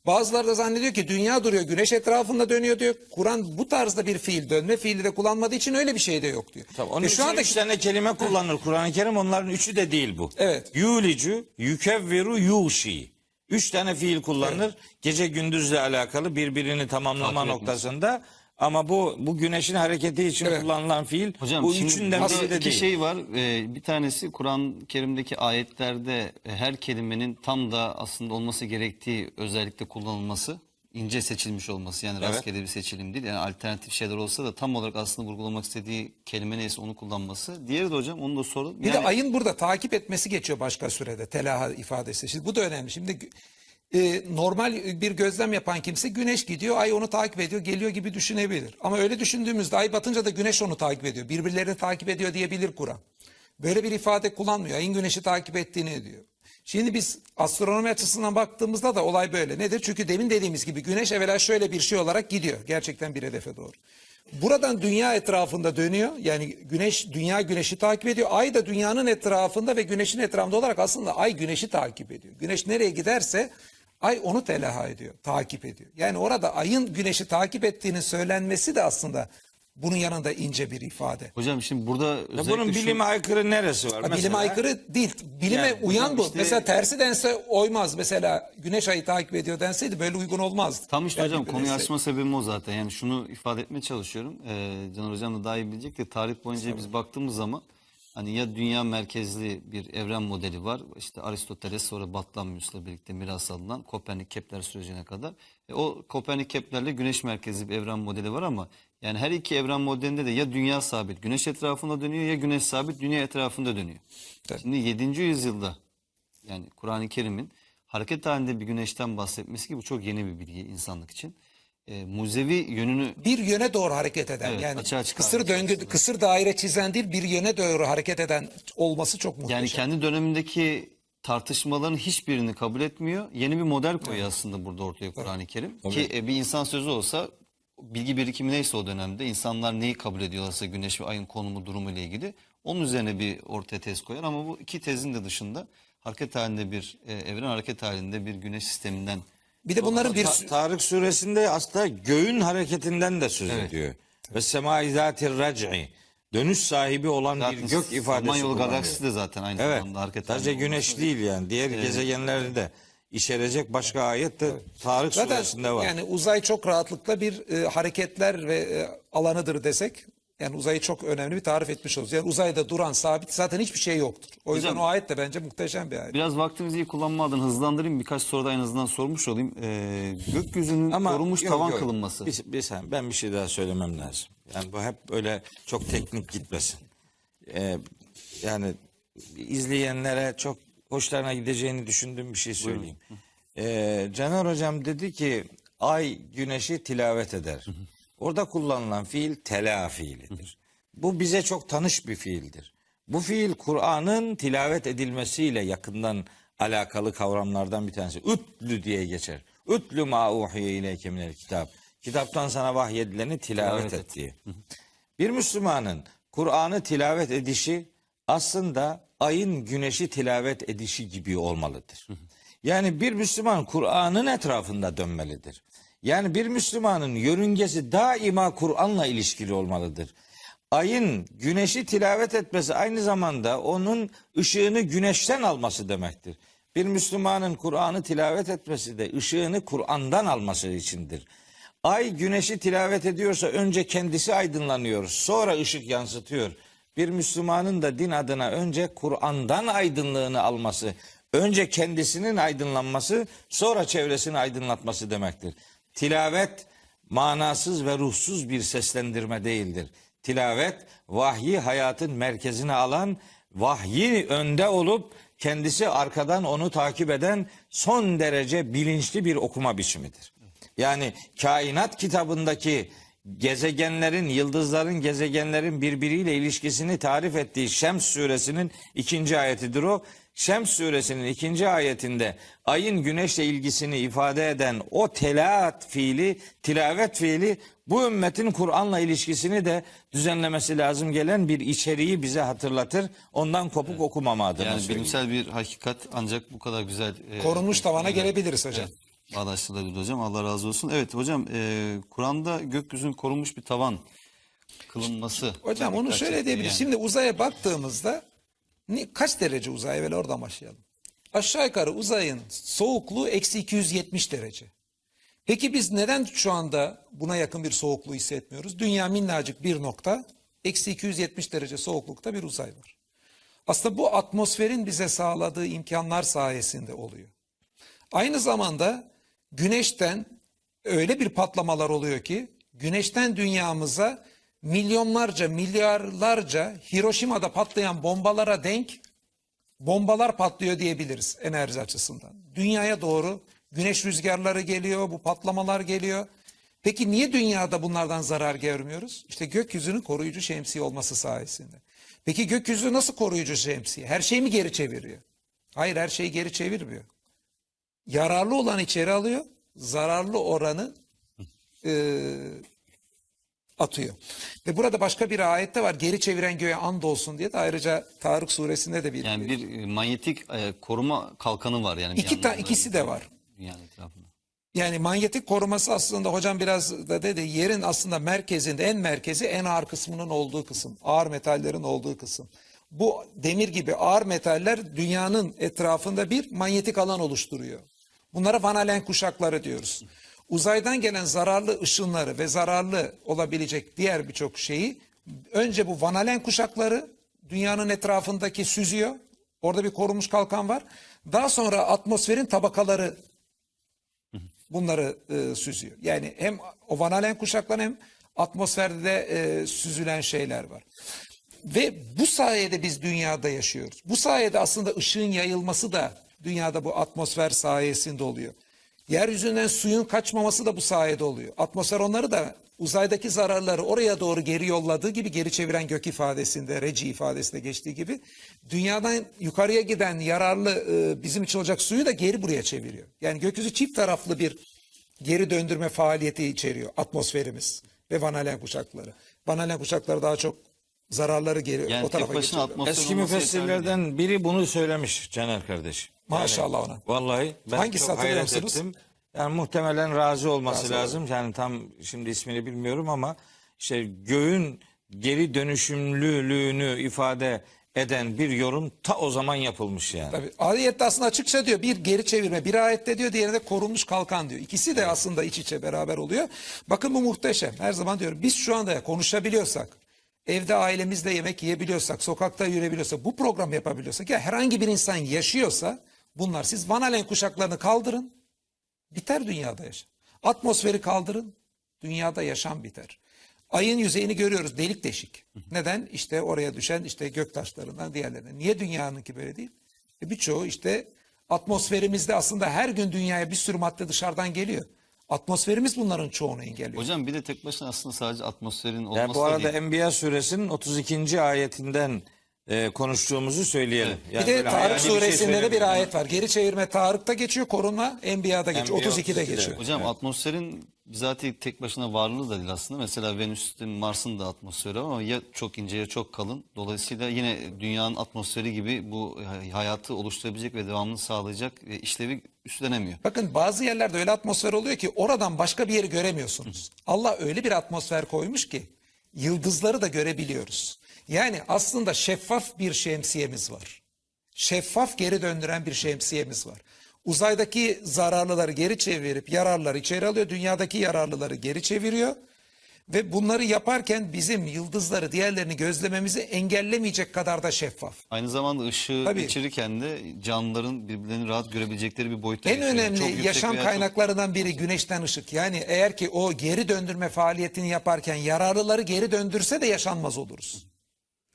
Bazıları da zannediyor ki dünya duruyor, güneş etrafında dönüyor diyor. Kur'an bu tarzda bir fiil, dönme fiili de kullanmadığı için öyle bir şey de yok diyor. Tamam, onun E şu anda üç tane kelime kullanır Kur'an-ı Kerim. Onların üçü de değil bu. Evet. Yulicu, yukevviru, yuşi. Üç tane fiil kullanılır. Gece gündüzle alakalı birbirini tamamlama Takip noktasında. Ama bu bu güneşin hareketi için Evet. kullanılan fiil Hocam bu şimdi üçünden burada biri de iki değil. şey var. Ee, bir tanesi Kur'an-ı Kerim'deki ayetlerde e, her kelimenin tam da aslında olması gerektiği özellikle kullanılması. ince seçilmiş olması yani Evet. rastgele bir seçilim değil. Yani alternatif şeyler olsa da tam olarak aslında vurgulamak istediği kelime neyse onu kullanması. Diğeri de hocam onu da sorun. Bir de ayın burada takip etmesi geçiyor başka sürede telaha ifadesi. Şimdi bu da önemli. Şimdi e, normal bir gözlem yapan kimse güneş gidiyor, ay onu takip ediyor, geliyor gibi düşünebilir. Ama öyle düşündüğümüzde ay batınca da güneş onu takip ediyor. Birbirlerini takip ediyor diyebilir Kur'an. Böyle bir ifade kullanmıyor. Ayın güneşi takip ettiğini diyor. Şimdi biz astronomi açısından baktığımızda da olay böyle. Nedir? Çünkü demin dediğimiz gibi güneş evvela şöyle bir şey olarak gidiyor. Gerçekten bir hedefe doğru. Buradan dünya etrafında dönüyor. Yani güneş dünya güneşi takip ediyor. Ay da dünyanın etrafında ve güneşin etrafında olarak aslında ay güneşi takip ediyor. Güneş nereye giderse ay onu telaha ediyor, takip ediyor. Yani orada ayın güneşi takip ettiğinin söylenmesi de aslında bunun yanında ince bir ifade. Hocam şimdi burada özellikle bunun şu- bilime aykırı neresi var? Ha, Bilime Mesela- aykırı değil. Bilime Yani uyan bu. işte- Mesela tersi dense oymaz. Mesela güneş ayı takip ediyor denseydi böyle uygun olmazdı. Tam işte Yani hocam konuyu açma sebebim o zaten. Yani şunu ifade etmeye çalışıyorum. Ee, Caner Hocam da daha iyi bilecek de tarih boyunca biz baktığımız zaman Hani ya dünya merkezli bir evren modeli var. İşte Aristoteles sonra Batlamyus'la birlikte miras alınan Kopernik Kepler sürecine kadar. E, o Kopernik Kepler'le güneş merkezli bir evren modeli var ama yani her iki evren modelinde de ya dünya sabit güneş etrafında dönüyor ya güneş sabit dünya etrafında dönüyor. Tabii. Şimdi 7. yüzyılda yani Kur'an-ı Kerim'in hareket halinde bir güneşten bahsetmesi ki bu çok yeni bir bilgi insanlık için. E, muzevi yönünü bir yöne doğru hareket eden Evet, yani kısır döngü kısır daire çizen değil bir yöne doğru hareket eden olması çok muhteşem. Yani kendi dönemindeki tartışmaların hiçbirini kabul etmiyor. Yeni bir model koyuyor aslında burada ortaya Kur'an-ı Kerim. Ki e, bir insan sözü olsa bilgi birikimi neyse o dönemde insanlar neyi kabul ediyorlarsa güneş ve ayın konumu durumu ile ilgili onun üzerine bir ortaya tez koyar ama bu iki tezin de dışında hareket halinde bir e, evren hareket halinde bir güneş sisteminden bir de bunların bir Ta- Tarık suresinde aslında göğün hareketinden de söz Evet. ediyor. Ve semai zatir rac'i. Dönüş sahibi olan bir zaten gök ifadesi Samanyolu galaksisi de zaten aynı Evet. zamanda hareket Sadece güneş değil yani. Diğer gezegenlerde de içerecek başka ayet de Tarık zaten suresinde var. yani uzay çok rahatlıkla bir e, hareketler ve e, alanıdır desek yani uzayı çok önemli bir tarif etmiş oluruz. Yani uzayda duran sabit zaten hiçbir şey yoktur. O yüzden Hocam- o ayet de bence muhteşem bir ayet. Biraz vaktimizi iyi kullanma adına hızlandırayım. Birkaç soruda en azından sormuş olayım. Ee, gökyüzünün korunmuş yok, tavan yok. kılınması. Bir, bir saniye, ben bir şey daha söylemem lazım. Yani bu hep öyle çok teknik gitmesin. Ee, yani izleyenlere çok hoşlarına gideceğini düşündüğüm bir şey söyleyeyim. Ee, Caner Hocam dedi ki ay güneşi tilavet eder. Orada kullanılan fiil tela fiilidir. Bu bize çok tanış bir fiildir. Bu fiil Kur'an'ın tilavet edilmesiyle yakından alakalı kavramlardan bir tanesi. Ütlü diye geçer. Ütlü ma uhiye ileyke minel kitap. Kitaptan sana vahyedileni tilavet Tilavet et diye. Bir Müslümanın Kur'an'ı tilavet edişi aslında ayın güneşi tilavet edişi gibi olmalıdır. Yani bir Müslüman Kur'an'ın etrafında dönmelidir. Yani bir Müslümanın yörüngesi daima Kur'an'la ilişkili olmalıdır. Ayın güneşi tilavet etmesi aynı zamanda onun ışığını güneşten alması demektir. Bir Müslümanın Kur'an'ı tilavet etmesi de ışığını Kur'an'dan alması içindir. Ay güneşi tilavet ediyorsa önce kendisi aydınlanıyor, sonra ışık yansıtıyor. Bir Müslümanın da din adına önce Kur'an'dan aydınlığını alması, önce kendisinin aydınlanması, sonra çevresini aydınlatması demektir. Tilavet manasız ve ruhsuz bir seslendirme değildir. Tilavet vahyi hayatın merkezine alan, vahyi önde olup kendisi arkadan onu takip eden son derece bilinçli bir okuma biçimidir. Yani kainat kitabındaki gezegenlerin, yıldızların, gezegenlerin birbiriyle ilişkisini tarif ettiği Şems suresinin ikinci ayetidir o. Şems suresinin ikinci ayetinde ayın güneşle ilgisini ifade eden o telaat fiili, tilavet fiili bu ümmetin Kur'an'la ilişkisini de düzenlemesi lazım gelen bir içeriği bize hatırlatır. Ondan kopuk okumama adına Yani söyleyeyim. bilimsel bir hakikat ancak bu kadar güzel e, Korunmuş tavana gelebiliriz hocam. bağdaştırılabilir hocam. Allah razı olsun. Evet hocam e, Kur'an'da gökyüzünün korunmuş bir tavan kılınması. Hocam onu şöyle diyebiliriz. yani. Şimdi uzaya baktığımızda kaç derece uzay? Evvel oradan başlayalım. Aşağı yukarı uzayın soğukluğu eksi 270 derece. Peki biz neden şu anda buna yakın bir soğukluğu hissetmiyoruz? Dünya minnacık bir nokta, eksi 270 derece soğuklukta bir uzay var. Aslında bu atmosferin bize sağladığı imkanlar sayesinde oluyor. Aynı zamanda güneşten öyle bir patlamalar oluyor ki güneşten dünyamıza milyonlarca, milyarlarca Hiroşima'da patlayan bombalara denk bombalar patlıyor diyebiliriz enerji açısından. Dünyaya doğru güneş rüzgarları geliyor, bu patlamalar geliyor. Peki niye dünyada bunlardan zarar görmüyoruz? İşte gökyüzünün koruyucu şemsiye olması sayesinde. Peki gökyüzü nasıl koruyucu şemsiye? Her şeyi mi geri çeviriyor? Hayır her şeyi geri çevirmiyor. Yararlı olan içeri alıyor, zararlı oranı atıyor. Ve burada başka bir ayette var. Geri çeviren göğe and olsun diye de ayrıca Tarık suresinde de bir Yani bir e, manyetik e, koruma kalkanı var yani. iki ta, ikisi de var. Dünyanın etrafında. Yani manyetik koruması aslında hocam biraz da dedi yerin aslında merkezinde en merkezi en ağır kısmının olduğu kısım. Ağır metallerin olduğu kısım. Bu demir gibi ağır metaller dünyanın etrafında bir manyetik alan oluşturuyor. Bunlara Van Allen kuşakları diyoruz. Uzaydan gelen zararlı ışınları ve zararlı olabilecek diğer birçok şeyi önce bu Van Allen kuşakları dünyanın etrafındaki süzüyor. Orada bir korunmuş kalkan var. Daha sonra atmosferin tabakaları bunları e, süzüyor. Yani hem o Van Allen kuşakları hem atmosferde de e, süzülen şeyler var. Ve bu sayede biz dünyada yaşıyoruz. Bu sayede aslında ışığın yayılması da dünyada bu atmosfer sayesinde oluyor. Yeryüzünden suyun kaçmaması da bu sayede oluyor. Atmosfer onları da uzaydaki zararları oraya doğru geri yolladığı gibi geri çeviren gök ifadesinde, reci ifadesinde geçtiği gibi dünyadan yukarıya giden yararlı e, bizim için olacak suyu da geri buraya çeviriyor. Yani gökyüzü çift taraflı bir geri döndürme faaliyeti içeriyor atmosferimiz ve Van Allen kuşakları. Van Allen kuşakları daha çok zararları geri Yani o tarafa atmosfer Eski müfessirlerden biri bunu söylemiş Caner kardeş. Maşallah ona. Vallahi ben Hangisi çok hayret ettim. Yani muhtemelen razı olması Razı lazım. Yani tam şimdi ismini bilmiyorum ama işte göğün geri dönüşümlülüğünü ifade eden bir yorum ta o zaman yapılmış yani. Tabii ayette aslında açıkça diyor bir geri çevirme bir ayette diyor diğerinde korunmuş kalkan diyor. İkisi de aslında iç içe beraber oluyor. Bakın bu muhteşem. Her zaman diyorum biz şu anda konuşabiliyorsak evde ailemizle yemek yiyebiliyorsak sokakta yürüyebiliyorsak bu programı yapabiliyorsak ya herhangi bir insan yaşıyorsa bunlar siz Van Allen kuşaklarını kaldırın biter dünyada yaşam. Atmosferi kaldırın dünyada yaşam biter. Ayın yüzeyini görüyoruz delik deşik. Neden? İşte oraya düşen işte göktaşlarından diğerlerine. Niye dünyanınki böyle değil? E birçoğu işte atmosferimizde aslında her gün dünyaya bir sürü madde dışarıdan geliyor. Atmosferimiz bunların çoğunu engelliyor. Hocam bir de tek başına aslında sadece atmosferin olması Yani bu da arada değil. Enbiya suresinin 32. ayetinden e, konuştuğumuzu söyleyelim. Yani bir de böyle Tarık hayali bir şey suresinde de bir söylemiyorum. ayet var. Geri çevirme Tarık'ta geçiyor, korunma Enbiya'da geçiyor. Enbiya 32'de 32'de. geçiyor. Hocam atmosferin bizatihi tek başına varlığı da değil aslında. Mesela Venüs'ün Mars'ın da atmosferi var ama ya çok ince ya çok kalın. Dolayısıyla yine dünyanın atmosferi gibi bu hayatı oluşturabilecek ve devamını sağlayacak e, işlevi üstlenemiyor. Bakın bazı yerlerde öyle atmosfer oluyor ki oradan başka bir yeri göremiyorsunuz. Allah öyle bir atmosfer koymuş ki yıldızları da görebiliyoruz. Yani aslında şeffaf bir şemsiyemiz var. Şeffaf geri döndüren bir şemsiyemiz var. Uzaydaki zararlıları geri çevirip yararları içeri alıyor. Dünyadaki yararlıları geri çeviriyor. Ve bunları yaparken bizim yıldızları diğerlerini gözlememizi engellemeyecek kadar da şeffaf. Aynı zamanda ışığı Tabii. geçirirken de canlıların birbirlerini rahat görebilecekleri bir boyuta En önemli Çok yaşam veya çok- kaynaklarından biri güneşten ışık. Yani eğer ki o geri döndürme faaliyetini yaparken yararlıları geri döndürse de yaşanmaz oluruz.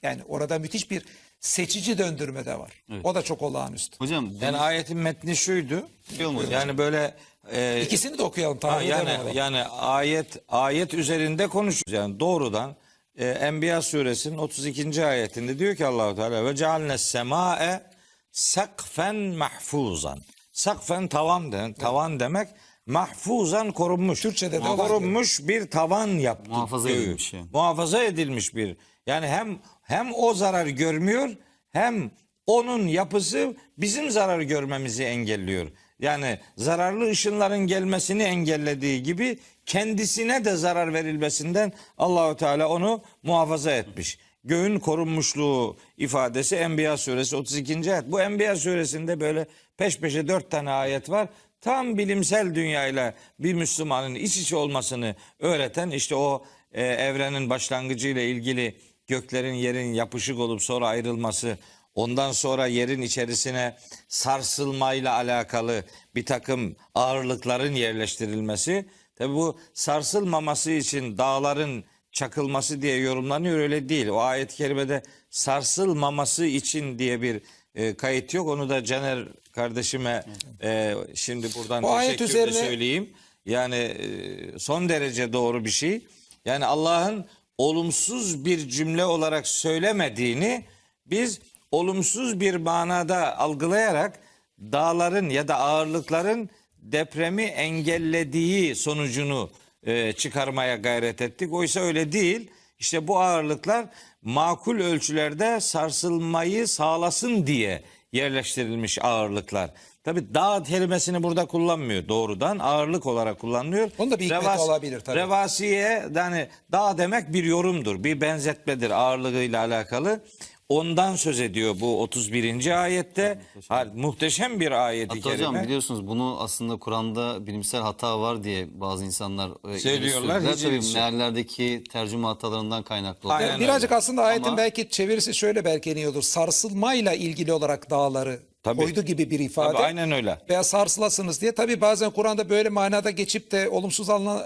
Yani orada müthiş bir seçici döndürme de var. O da çok olağanüstü. Hocam Yani ayetin metni şuydu. Biliyor musun? Yani böyle e, İkisini de okuyalım. Ha, Tahmin yani yani ayet ayet üzerinde konuşuyoruz. Yani doğrudan e, Enbiya suresinin 32. ayetinde diyor ki Allahu Teala ve cealnes semae sakfen mahfuzan. Sakfen tavan demek. Tavan demek mahfuzan korunmuş. Türkçe'de de korunmuş bir tavan yaptı. Muhafaza göğü. edilmiş yani. Muhafaza edilmiş bir. Yani hem hem o zarar görmüyor hem onun yapısı bizim zarar görmemizi engelliyor. Yani zararlı ışınların gelmesini engellediği gibi kendisine de zarar verilmesinden Allahu Teala onu muhafaza etmiş. Göğün korunmuşluğu ifadesi Enbiya suresi 32. ayet. Bu Enbiya suresinde böyle peş peşe dört tane ayet var. Tam bilimsel dünyayla bir Müslümanın iç içe olmasını öğreten işte o e, evrenin başlangıcıyla ilgili göklerin yerin yapışık olup sonra ayrılması, ondan sonra yerin içerisine sarsılmayla alakalı bir takım ağırlıkların yerleştirilmesi. Tabi bu sarsılmaması için dağların çakılması diye yorumlanıyor öyle değil. O ayet-i kerimede sarsılmaması için diye bir e, kayıt yok. Onu da Caner kardeşime e, şimdi buradan O ayet üzerine- söyleyeyim. Yani e, son derece doğru bir şey. Yani Allah'ın olumsuz bir cümle olarak söylemediğini biz olumsuz bir manada algılayarak dağların ya da ağırlıkların depremi engellediği sonucunu e, çıkarmaya gayret ettik. Oysa öyle değil. İşte bu ağırlıklar makul ölçülerde sarsılmayı sağlasın diye yerleştirilmiş ağırlıklar. Tabi dağ kelimesini burada kullanmıyor doğrudan ağırlık olarak kullanılıyor. Onun da bir hikmeti olabilir tabii. Revasiye yani dağ demek bir yorumdur, bir benzetmedir ağırlığıyla alakalı. Ondan söz ediyor bu 31. ayette. Ha, muhteşem bir ayeti Hatta kerime. hocam biliyorsunuz bunu aslında Kur'an'da bilimsel hata var diye bazı insanlar e, Söylüyorlar, sürdüler. hiç Tabii yok. meallerdeki tercüme hatalarından kaynaklı. Aynen oluyor. öyle. Birazcık aslında ayetin Ama- belki çevirisi şöyle belki Sarsılmayla ilgili olarak dağları Tabii. koydu gibi bir ifade. Tabii, aynen öyle. Veya sarsılasınız diye. Tabii bazen Kur'an'da böyle manada geçip de olumsuz alına,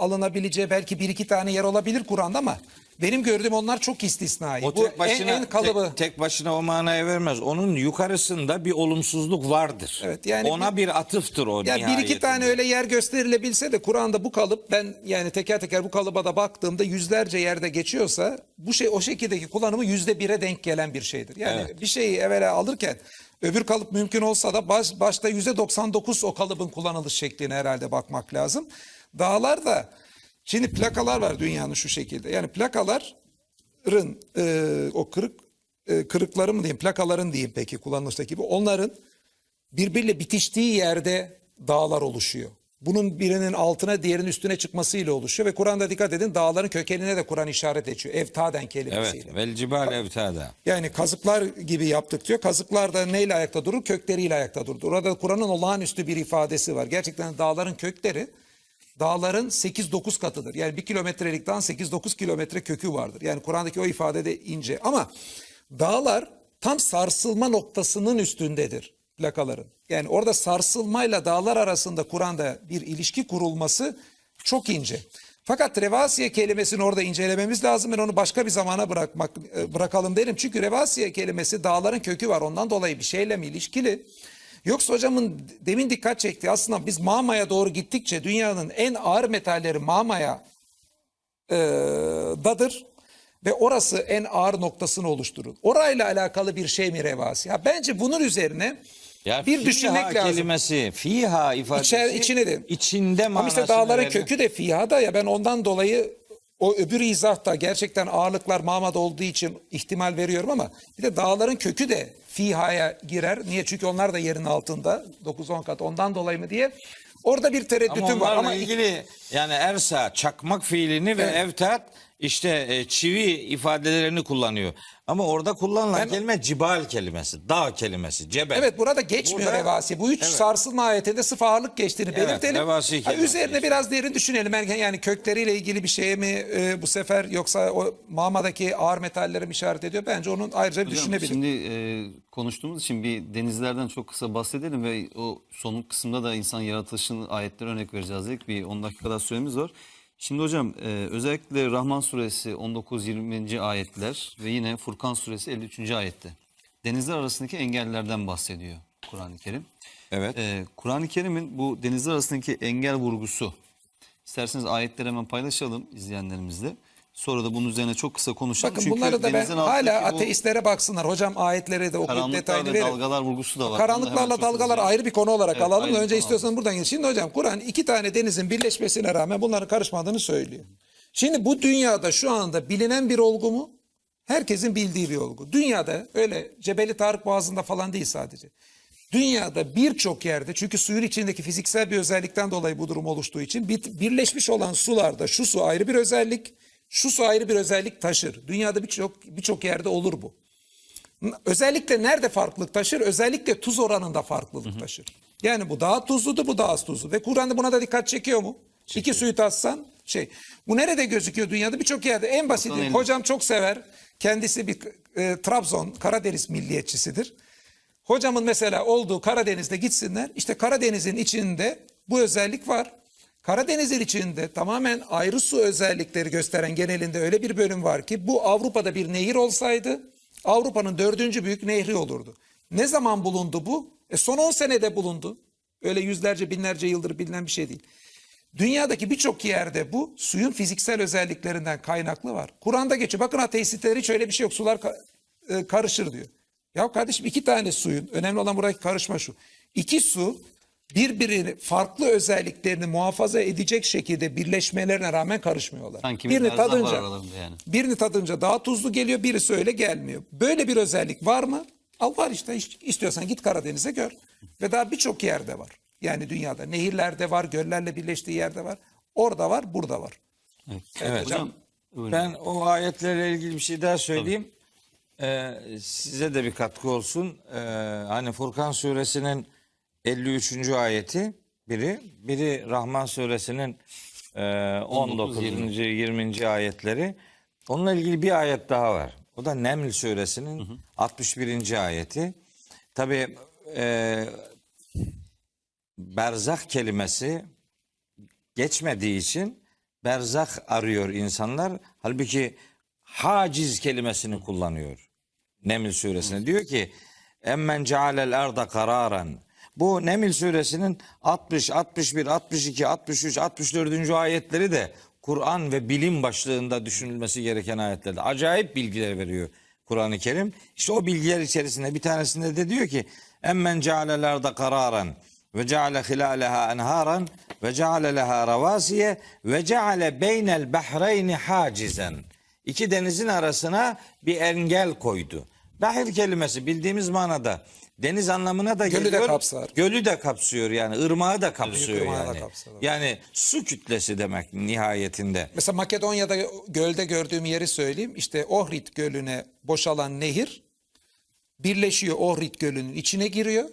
alınabileceği belki bir iki tane yer olabilir Kur'an'da ama benim gördüğüm onlar çok istisnai. O Bu tek başına, en, en kalıbı. tek, tek başına o manaya vermez. Onun yukarısında bir olumsuzluk vardır. Evet, yani Ona bir, atıftır o Ya bir iki tane öyle yer gösterilebilse de Kur'an'da bu kalıp ben yani teker teker bu kalıba da baktığımda yüzlerce yerde geçiyorsa bu şey o şekildeki kullanımı yüzde bire denk gelen bir şeydir. Yani bir şeyi evvela alırken öbür kalıp mümkün olsa da baş, başta yüzde 99 o kalıbın kullanılış şekline herhalde bakmak lazım. Dağlar da şimdi plakalar var dünyanın şu şekilde. Yani plakaların e, o kırık e, kırıkları mı diyeyim plakaların diyeyim peki kullanılıştaki gibi onların birbiriyle bitiştiği yerde dağlar oluşuyor. Bunun birinin altına diğerinin üstüne çıkmasıyla oluşuyor ve Kur'an'da dikkat edin dağların kökenine de Kur'an işaret ediyor. Evtaden kelimesiyle. Evet. Vel cibal evtada. Yani kazıklar gibi yaptık diyor. Kazıklar da neyle ayakta durur? Kökleriyle ayakta durur. Orada Kur'an'ın olağanüstü bir ifadesi var. Gerçekten dağların kökleri dağların 8-9 katıdır. Yani bir kilometrelik dağın 8-9 kilometre kökü vardır. Yani Kur'an'daki o ifade de ince. Ama dağlar tam sarsılma noktasının üstündedir plakaların. Yani orada sarsılmayla dağlar arasında Kur'an'da bir ilişki kurulması çok ince. Fakat revasiye kelimesini orada incelememiz lazım. Ben onu başka bir zamana bırakmak e, bırakalım derim. Çünkü revasiye kelimesi dağların kökü var. Ondan dolayı bir şeyle mi ilişkili? Yoksa hocamın demin dikkat çekti. Aslında biz mamaya doğru gittikçe dünyanın en ağır metalleri mamaya e, dadır ve orası en ağır noktasını oluşturur. Orayla alakalı bir şey mi revasi? Ya bence bunun üzerine Ya bir fiha düşünmek lazım. kelimesi, fiha ifadesi. İçer, içine de. içinde Ama işte manasını dağların verir. kökü de fihada ya ben ondan dolayı o öbür izahta gerçekten ağırlıklar mamada olduğu için ihtimal veriyorum ama bir de dağların kökü de fihaya girer. Niye? Çünkü onlar da yerin altında 9-10 kat ondan dolayı mı diye. Orada bir Ama tereddütüm var onlarla ama ilgili yani ersa, çakmak fiilini ve Evet. evtat işte e, çivi ifadelerini kullanıyor. Ama orada kullanılan Ben- kelime cibal kelimesi, dağ kelimesi, cebel. Evet burada geçmiyor Burada- revasi. Bu üç Evet. sarsılma ayetinde sıfır ağırlık geçtiğini Evet, belirtelim. revasi Ha, kelimesi üzerine biraz derin düşünelim. Yani, yani kökleriyle ilgili bir şeye mi e, bu sefer yoksa o mamadaki ağır metallere mi işaret ediyor? Bence onun ayrıca bir Hocam. Şimdi e, konuştuğumuz için bir denizlerden çok kısa bahsedelim ve o son kısımda da insan yaratılışının ayetleri örnek vereceğiz dedik. Bir 10 dakika süremiz var. Şimdi hocam e, özellikle Rahman suresi 19-20. ayetler ve yine Furkan suresi 53. ayette denizler arasındaki engellerden bahsediyor Kur'an-ı Kerim. Evet. E, Kur'an-ı Kerim'in bu denizler arasındaki engel vurgusu isterseniz ayetleri hemen paylaşalım izleyenlerimizle. Sonra da bunun üzerine çok kısa konuşalım. Bakın Çünkü bunları da ben hala ateistlere baksınlar. Hocam ayetleri de okuyup detayını ve verin. dalgalar vurgusu da var. Karanlıklarla dalgalar hızlıca- ayrı bir konu olarak Evet, alalım önce konu istiyorsan buradan gidin. Şimdi hocam Kur'an iki tane denizin birleşmesine rağmen bunların karışmadığını söylüyor. Şimdi bu dünyada şu anda bilinen bir olgu mu? Herkesin bildiği bir olgu. Dünyada öyle Cebeli Tarık Boğazı'nda falan değil sadece. Dünyada birçok yerde çünkü suyun içindeki fiziksel bir özellikten dolayı bu durum oluştuğu için bir- birleşmiş olan sularda şu su ayrı bir özellik, şu ayrı bir özellik taşır. Dünyada birçok birçok yerde olur bu. Özellikle nerede farklılık taşır? Özellikle tuz oranında farklılık taşır. Yani bu daha tuzludur, bu daha az tuzlu. Ve Kur'an'da buna da dikkat çekiyor mu? İki suyu tatsan şey. Bu nerede gözüküyor dünyada? Birçok yerde. En basiti. elli. Hocam çok sever. Kendisi bir e, Trabzon, Karadeniz milliyetçisidir. Hocamın mesela olduğu Karadeniz'de gitsinler. İşte Karadeniz'in içinde bu özellik var. Karadeniz'in içinde tamamen ayrı su özellikleri gösteren genelinde öyle bir bölüm var ki bu Avrupa'da bir nehir olsaydı Avrupa'nın dördüncü büyük nehri olurdu. Ne zaman bulundu bu? E son 10 senede bulundu. Öyle yüzlerce binlerce yıldır bilinen bir şey değil. Dünyadaki birçok yerde bu suyun fiziksel özelliklerinden kaynaklı var. Kur'an'da geçiyor. Bakın ateistler hiç öyle bir şey yok. Sular ka- e, karışır diyor. Ya kardeşim iki tane suyun. Önemli olan buradaki karışma şu. İki su birbirini farklı özelliklerini muhafaza edecek şekilde birleşmelerine rağmen karışmıyorlar. Sanki bir birini tadınca, yani. birini tadınca daha tuzlu geliyor, birisi öyle gelmiyor. Böyle bir özellik var mı? Al var işte. İş- İstiyorsan git Karadeniz'e gör. Ve daha birçok yerde var. Yani dünyada. Nehirlerde var, göllerle birleştiği yerde var. Orada var, burada var. Evet. Evet. Hocam, buyurun. Ben o ayetlerle ilgili bir şey daha söyleyeyim. Ee, size de bir katkı olsun. Ee, hani Furkan suresinin 53. ayeti biri, biri Rahman suresinin e, 19. 20. ayetleri. Onunla ilgili bir ayet daha var. O da Neml suresinin 61. ayeti. Tabii e, berzah kelimesi geçmediği için berzah arıyor insanlar. Halbuki haciz kelimesini kullanıyor. Neml suresinde diyor ki emmen cealel erda kararan. Bu Neml suresinin 60, 61, 62, 63, 64. ayetleri de Kur'an ve bilim başlığında düşünülmesi gereken ayetlerdi. Acayip bilgiler veriyor Kur'an-ı Kerim. İşte o bilgiler içerisinde bir tanesinde de diyor ki emmen cealel erda kararan ve ceale hilaleha enharan ve ceale leha ravasiye ve ceale beynel bahreyni hacizen. İki denizin arasına bir engel koydu. Bahir kelimesi bildiğimiz manada deniz anlamına da Gölü de geliyor. kapsar. Gölü de kapsıyor yani ırmağı da kapsıyor ırmağı da yani. kapsar, evet. Yani su kütlesi demek nihayetinde. Mesela Makedonya'da gölde gördüğüm yeri söyleyeyim. İşte Ohrid Gölü'ne boşalan nehir birleşiyor Ohrid Gölü'nün içine giriyor.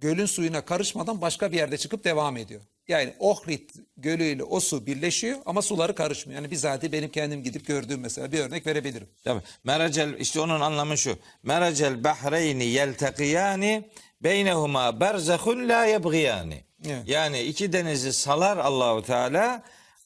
Gölün suyuna karışmadan başka bir yerde çıkıp devam ediyor. Yani Ohrid Gölü ile o su birleşiyor ama suları karışmıyor. Yani bizatihi benim kendim gidip gördüğüm mesela bir örnek verebilirim. Tabii. Meracel işte onun anlamı şu. Meracel bahreyni yeltekiyani beynehuma berzahun la yebgiyani. Evet. Yani iki denizi salar Allahu Teala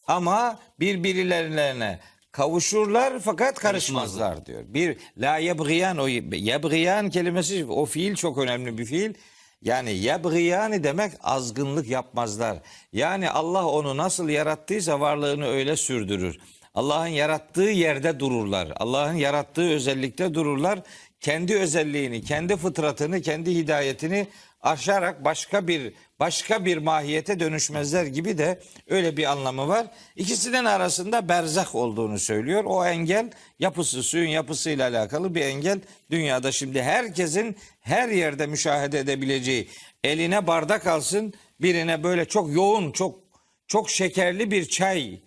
ama birbirlerine kavuşurlar fakat karışmazlar diyor. Bir la yebgiyan o yebgiyan kelimesi o fiil çok önemli bir fiil. Yani yebgiyani demek azgınlık yapmazlar. Yani Allah onu nasıl yarattıysa varlığını öyle sürdürür. Allah'ın yarattığı yerde dururlar. Allah'ın yarattığı özellikte dururlar. Kendi özelliğini, kendi fıtratını, kendi hidayetini aşarak başka bir başka bir mahiyete dönüşmezler gibi de öyle bir anlamı var. İkisinin arasında berzah olduğunu söylüyor. O engel yapısı, suyun yapısıyla alakalı bir engel. Dünyada şimdi herkesin her yerde müşahede edebileceği eline bardak alsın, birine böyle çok yoğun, çok çok şekerli bir çay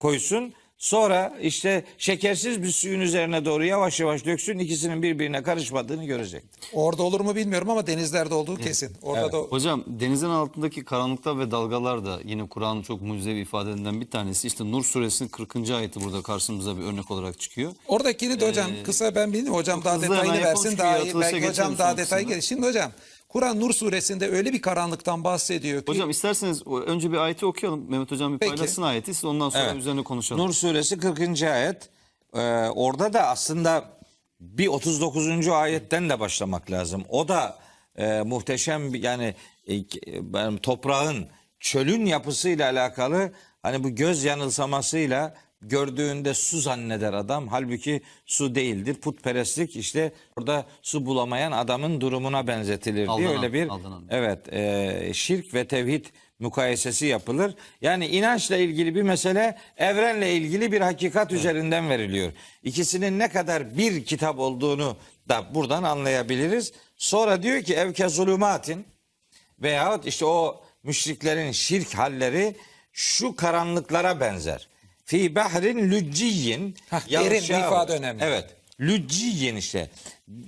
koysun. Sonra işte şekersiz bir suyun üzerine doğru yavaş yavaş döksün. ikisinin birbirine karışmadığını görecektir. Orada olur mu bilmiyorum ama denizlerde olduğu kesin. Orada da Hocam denizin altındaki karanlıklar ve dalgalar da yine Kur'an'ın çok mucizevi ifadelerinden bir tanesi. İşte Nur suresinin 40. ayeti burada karşımıza bir örnek olarak çıkıyor. Oradakini de hocam kısa ben bilmiyorum hocam daha hızlı detayını hemen yapalım versin çünkü daha iyi. Belki hocam geçelim daha son detay kısmına. gelir. Şimdi hocam Kur'an Nur suresinde öyle bir karanlıktan bahsediyor ki Hocam isterseniz önce bir ayeti okuyalım. Mehmet Hocam bir Peki. paylaşsın ayeti. Siz ondan sonra Evet. üzerine konuşalım. Nur suresi 40. ayet. Ee, orada da aslında bir 39. ayetten de başlamak lazım. O da e, muhteşem bir yani e, toprağın çölün yapısıyla alakalı hani bu göz yanılsamasıyla gördüğünde su zanneder adam. Halbuki su değildir. Putperestlik işte orada su bulamayan adamın durumuna benzetilir diye Aldanan, öyle bir aldanan. Evet, e, şirk ve tevhid mukayesesi yapılır. Yani inançla ilgili bir mesele, evrenle ilgili bir hakikat üzerinden veriliyor. İkisinin ne kadar bir kitap olduğunu da buradan anlayabiliriz. Sonra diyor ki evke zulümatin veyahut işte o müşriklerin şirk halleri şu karanlıklara benzer. Fi bahrin lücciyin. Hah, derin bir ifade önemli. Evet. Lücciyin işte.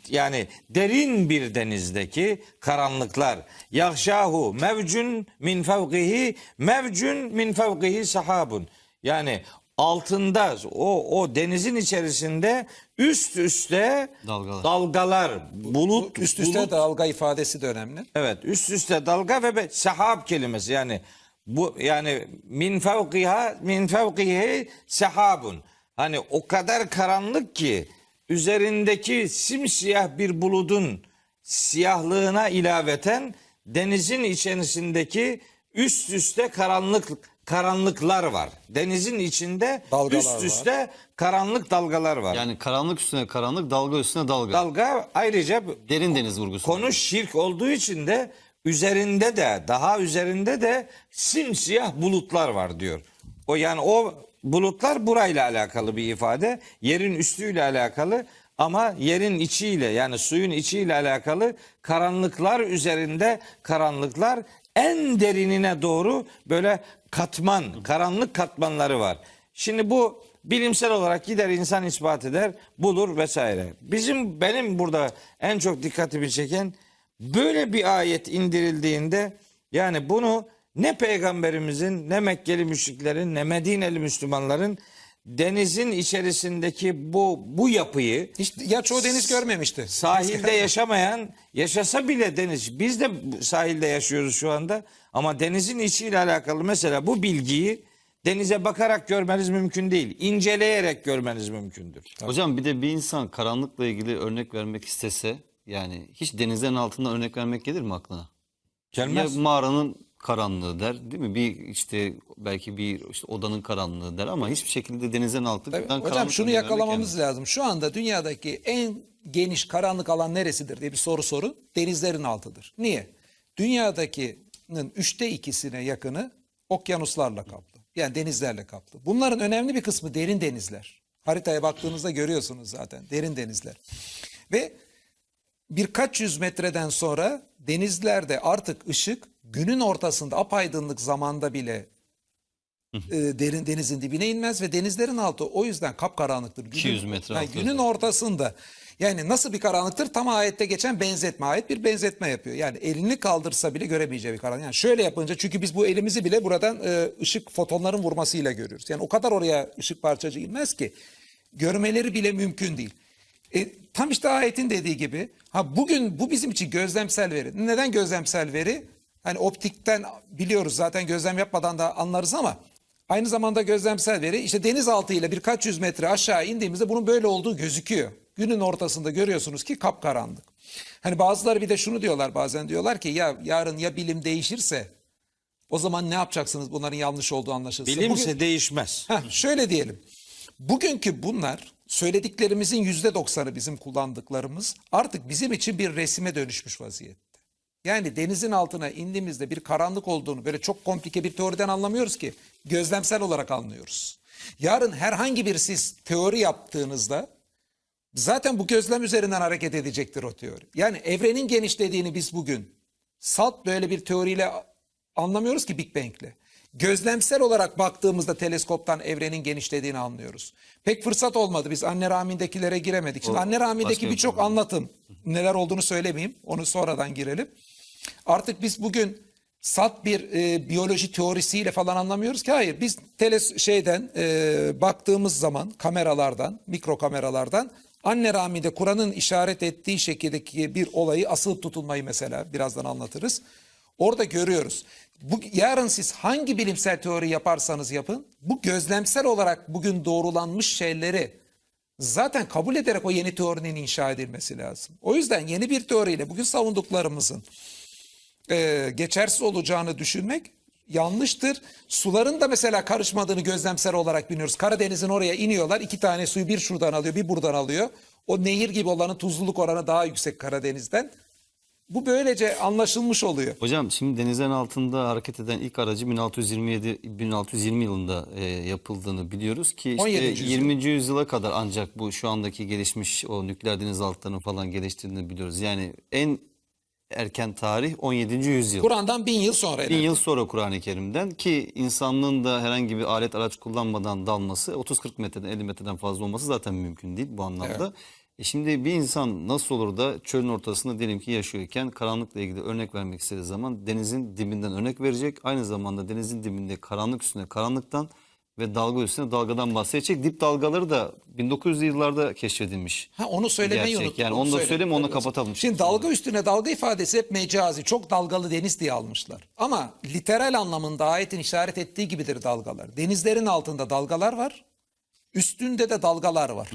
Yani derin bir denizdeki karanlıklar. Yahşahu mevcun min fevkihi mevcun min fevkihi sahabun. Yani altında o o denizin içerisinde üst üste Dalgalar. dalgalar, bulut üst üste bulut, dalga ifadesi de önemli. Evet, üst üste dalga ve sahab kelimesi yani bu yani min fevkiha min fevkihi sahabun. Hani o kadar karanlık ki üzerindeki simsiyah bir buludun siyahlığına ilaveten denizin içerisindeki üst üste karanlık karanlıklar var. Denizin içinde Dalgalar üst var. üste karanlık dalgalar var. Yani karanlık üstüne karanlık, dalga üstüne dalga. dalga ayrıca Derin deniz vurgusu. Konu şirk olduğu için de üzerinde de daha üzerinde de simsiyah bulutlar var diyor. O yani o bulutlar burayla alakalı bir ifade. Yerin üstüyle alakalı ama yerin içiyle yani suyun içiyle alakalı karanlıklar üzerinde karanlıklar en derinine doğru böyle katman, karanlık katmanları var. Şimdi bu Bilimsel olarak gider insan ispat eder, bulur vesaire. Bizim benim burada en çok dikkatimi çeken böyle bir ayet indirildiğinde yani bunu ne peygamberimizin ne Mekkeli müşriklerin ne Medineli Müslümanların denizin içerisindeki bu bu yapıyı Hiç, ya çoğu deniz görmemişti. sahilde yaşamayan yaşasa bile deniz biz de sahilde yaşıyoruz şu anda ama denizin içiyle alakalı mesela bu bilgiyi denize bakarak görmeniz mümkün değil. inceleyerek görmeniz mümkündür. Hocam bir de bir insan karanlıkla ilgili örnek vermek istese yani hiç denizlerin altında örnek vermek gelir mi aklına? Gelmez. Ya mağaranın karanlığı der değil mi? Bir işte belki bir işte odanın karanlığı der ama hiçbir şekilde denizin altı. Tabii, hocam şunu yakalamamız lazım. Şu anda dünyadaki en geniş karanlık alan neresidir diye bir soru sorun. Denizlerin altıdır. Niye? Dünyadakinin üçte ikisine yakını okyanuslarla kaplı. Yani denizlerle kaplı. Bunların önemli bir kısmı derin denizler. Haritaya baktığınızda görüyorsunuz zaten derin denizler. Ve birkaç yüz metreden sonra denizlerde artık ışık günün ortasında apaydınlık zamanda bile e, derin denizin dibine inmez ve denizlerin altı o yüzden kapkaranlıktır. Günün, 200 metre Yani altı günün ortasında yani nasıl bir karanlıktır tam ayette geçen benzetme ayet bir benzetme yapıyor. Yani elini kaldırsa bile göremeyeceği bir karanlık. Yani şöyle yapınca çünkü biz bu elimizi bile buradan e, ışık fotonların vurmasıyla görüyoruz. Yani o kadar oraya ışık parçacığı inmez ki görmeleri bile mümkün değil. E, tam işte ayetin dediği gibi ha bugün bu bizim için gözlemsel veri. Neden gözlemsel veri? Hani optikten biliyoruz zaten gözlem yapmadan da anlarız ama aynı zamanda gözlemsel veri işte denizaltı ile birkaç yüz metre aşağı indiğimizde bunun böyle olduğu gözüküyor. Günün ortasında görüyorsunuz ki kapkaranlık. Hani bazıları bir de şunu diyorlar bazen diyorlar ki ya yarın ya bilim değişirse o zaman ne yapacaksınız bunların yanlış olduğu anlaşılsa. Bilimse Bugün- değişmez. Heh, şöyle diyelim. Bugünkü bunlar söylediklerimizin yüzde doksanı bizim kullandıklarımız artık bizim için bir resime dönüşmüş vaziyette. Yani denizin altına indiğimizde bir karanlık olduğunu böyle çok komplike bir teoriden anlamıyoruz ki. Gözlemsel olarak anlıyoruz. Yarın herhangi bir siz teori yaptığınızda zaten bu gözlem üzerinden hareket edecektir o teori. Yani evrenin genişlediğini biz bugün salt böyle bir teoriyle anlamıyoruz ki Big Bang'le. Gözlemsel olarak baktığımızda teleskoptan evrenin genişlediğini anlıyoruz. Pek fırsat olmadı. Biz anne rahmindekilere giremedik. Şimdi O anne rahmindeki bir birçok anlatım neler olduğunu söylemeyeyim. Onu sonradan girelim. Artık biz bugün salt bir e, biyoloji teorisiyle falan anlamıyoruz ki. Hayır biz teles şeyden e, baktığımız zaman kameralardan, mikro kameralardan anne rahminde Kur'an'ın işaret ettiği şekildeki bir olayı asılıp tutulmayı mesela birazdan anlatırız. Orada görüyoruz. Bu, yarın siz hangi bilimsel teori yaparsanız yapın bu gözlemsel olarak bugün doğrulanmış şeyleri zaten kabul ederek o yeni teorinin inşa edilmesi lazım. O yüzden yeni bir teoriyle bugün savunduklarımızın e, geçersiz olacağını düşünmek yanlıştır. Suların da mesela karışmadığını gözlemsel olarak biliyoruz. Karadeniz'in oraya iniyorlar. iki tane suyu bir şuradan alıyor bir buradan alıyor. O nehir gibi olanın tuzluluk oranı daha yüksek Karadeniz'den. Bu böylece anlaşılmış oluyor. Hocam şimdi denizlerin altında hareket eden ilk aracı 1627 1620 yılında e, yapıldığını biliyoruz ki işte 17. yüzyıl. 20. yüzyıla kadar ancak bu şu andaki gelişmiş o nükleer denizaltılarının falan geliştiğini biliyoruz. Yani en erken tarih 17. yüzyıl. Kur'an'dan bin yıl sonra. Bin yıl sonra Kur'an-ı Kerim'den ki insanlığın da herhangi bir alet araç kullanmadan dalması 30-40 metreden 50 metreden fazla olması zaten mümkün değil bu anlamda. E şimdi bir insan nasıl olur da çölün ortasında diyelim ki yaşıyorken karanlıkla ilgili örnek vermek istediği zaman denizin dibinden örnek verecek. Aynı zamanda denizin dibinde karanlık üstüne karanlıktan ve dalga üstüne dalgadan bahsedecek. Dip dalgaları da 1900'lü yıllarda keşfedilmiş. Ha onu söylemeyi Gerçek. unuttuk. Yani onu da söyle. söyleyeyim, onu kapatalım. Şimdi dalga üstüne dalga ifadesi hep mecazi. Çok dalgalı deniz diye almışlar. Ama literal anlamında ayetin işaret ettiği gibidir dalgalar. Denizlerin altında dalgalar var. Üstünde de dalgalar var.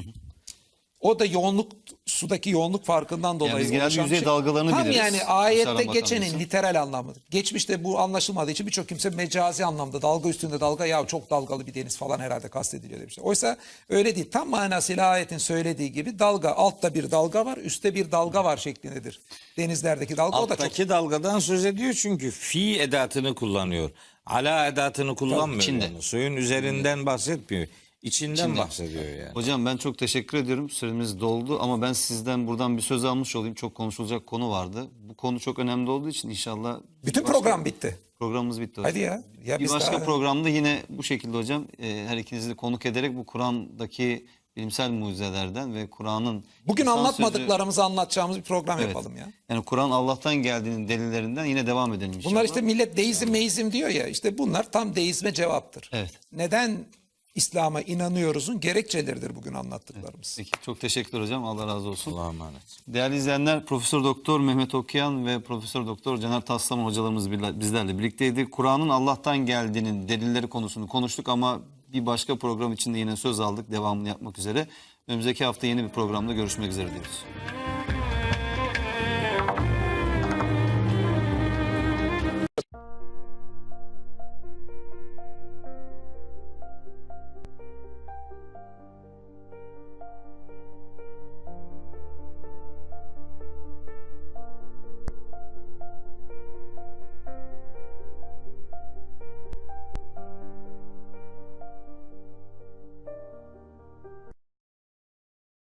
O da yoğunluk sudaki yoğunluk farkından dolayı biz genelde yüzey dalgalarını Tam biliriz. yani ayette geçenin literal anlamı. Geçmişte bu anlaşılmadığı için birçok kimse mecazi anlamda dalga üstünde dalga ya çok dalgalı bir deniz falan herhalde kastediliyor demişler. Oysa öyle değil. Tam manasıyla ayetin söylediği gibi dalga altta bir dalga var üstte bir dalga var şeklindedir. Denizlerdeki dalga o da çok Alttaki dalgadan söz ediyor çünkü fi edatını kullanıyor. Ala edatını kullanmıyor. içinde. yani. Suyun üzerinden bahsetmiyor. İçinden bahsediyor yani. Hocam ben çok teşekkür ediyorum. Süremiz doldu ama ben sizden buradan bir söz almış olayım. Çok konuşulacak konu vardı. Bu konu çok önemli olduğu için inşallah... bütün başka- program bitti. Programımız bitti hocam. Hadi ya. ya Bir biz başka daha- programda yine bu şekilde hocam e, her ikinizi de konuk ederek bu Kur'an'daki bilimsel mucizelerden ve Kur'an'ın Bugün anlatmadıklarımızı anlatacağımız bir program Evet. yapalım ya. sözü- yani Kur'an Allah'tan geldiğinin delillerinden yine devam edelim inşallah. Bunlar işte millet deizm meizm diyor ya işte bunlar tam deizme cevaptır. Evet. Neden İslam'a inanıyoruzun gerekçeleridir bugün anlattıklarımız. Peki, çok teşekkürler hocam. Allah razı olsun. Allah'a emanet. Değerli izleyenler Profesör Doktor Mehmet Okuyan ve Profesör Doktor Caner Taslaman hocalarımız bizlerle birlikteydi. Kur'an'ın Allah'tan geldiğinin delilleri konusunu konuştuk ama bir başka program içinde yine söz aldık. Devamını yapmak üzere. Önümüzdeki hafta yeni bir programda görüşmek üzere diyoruz.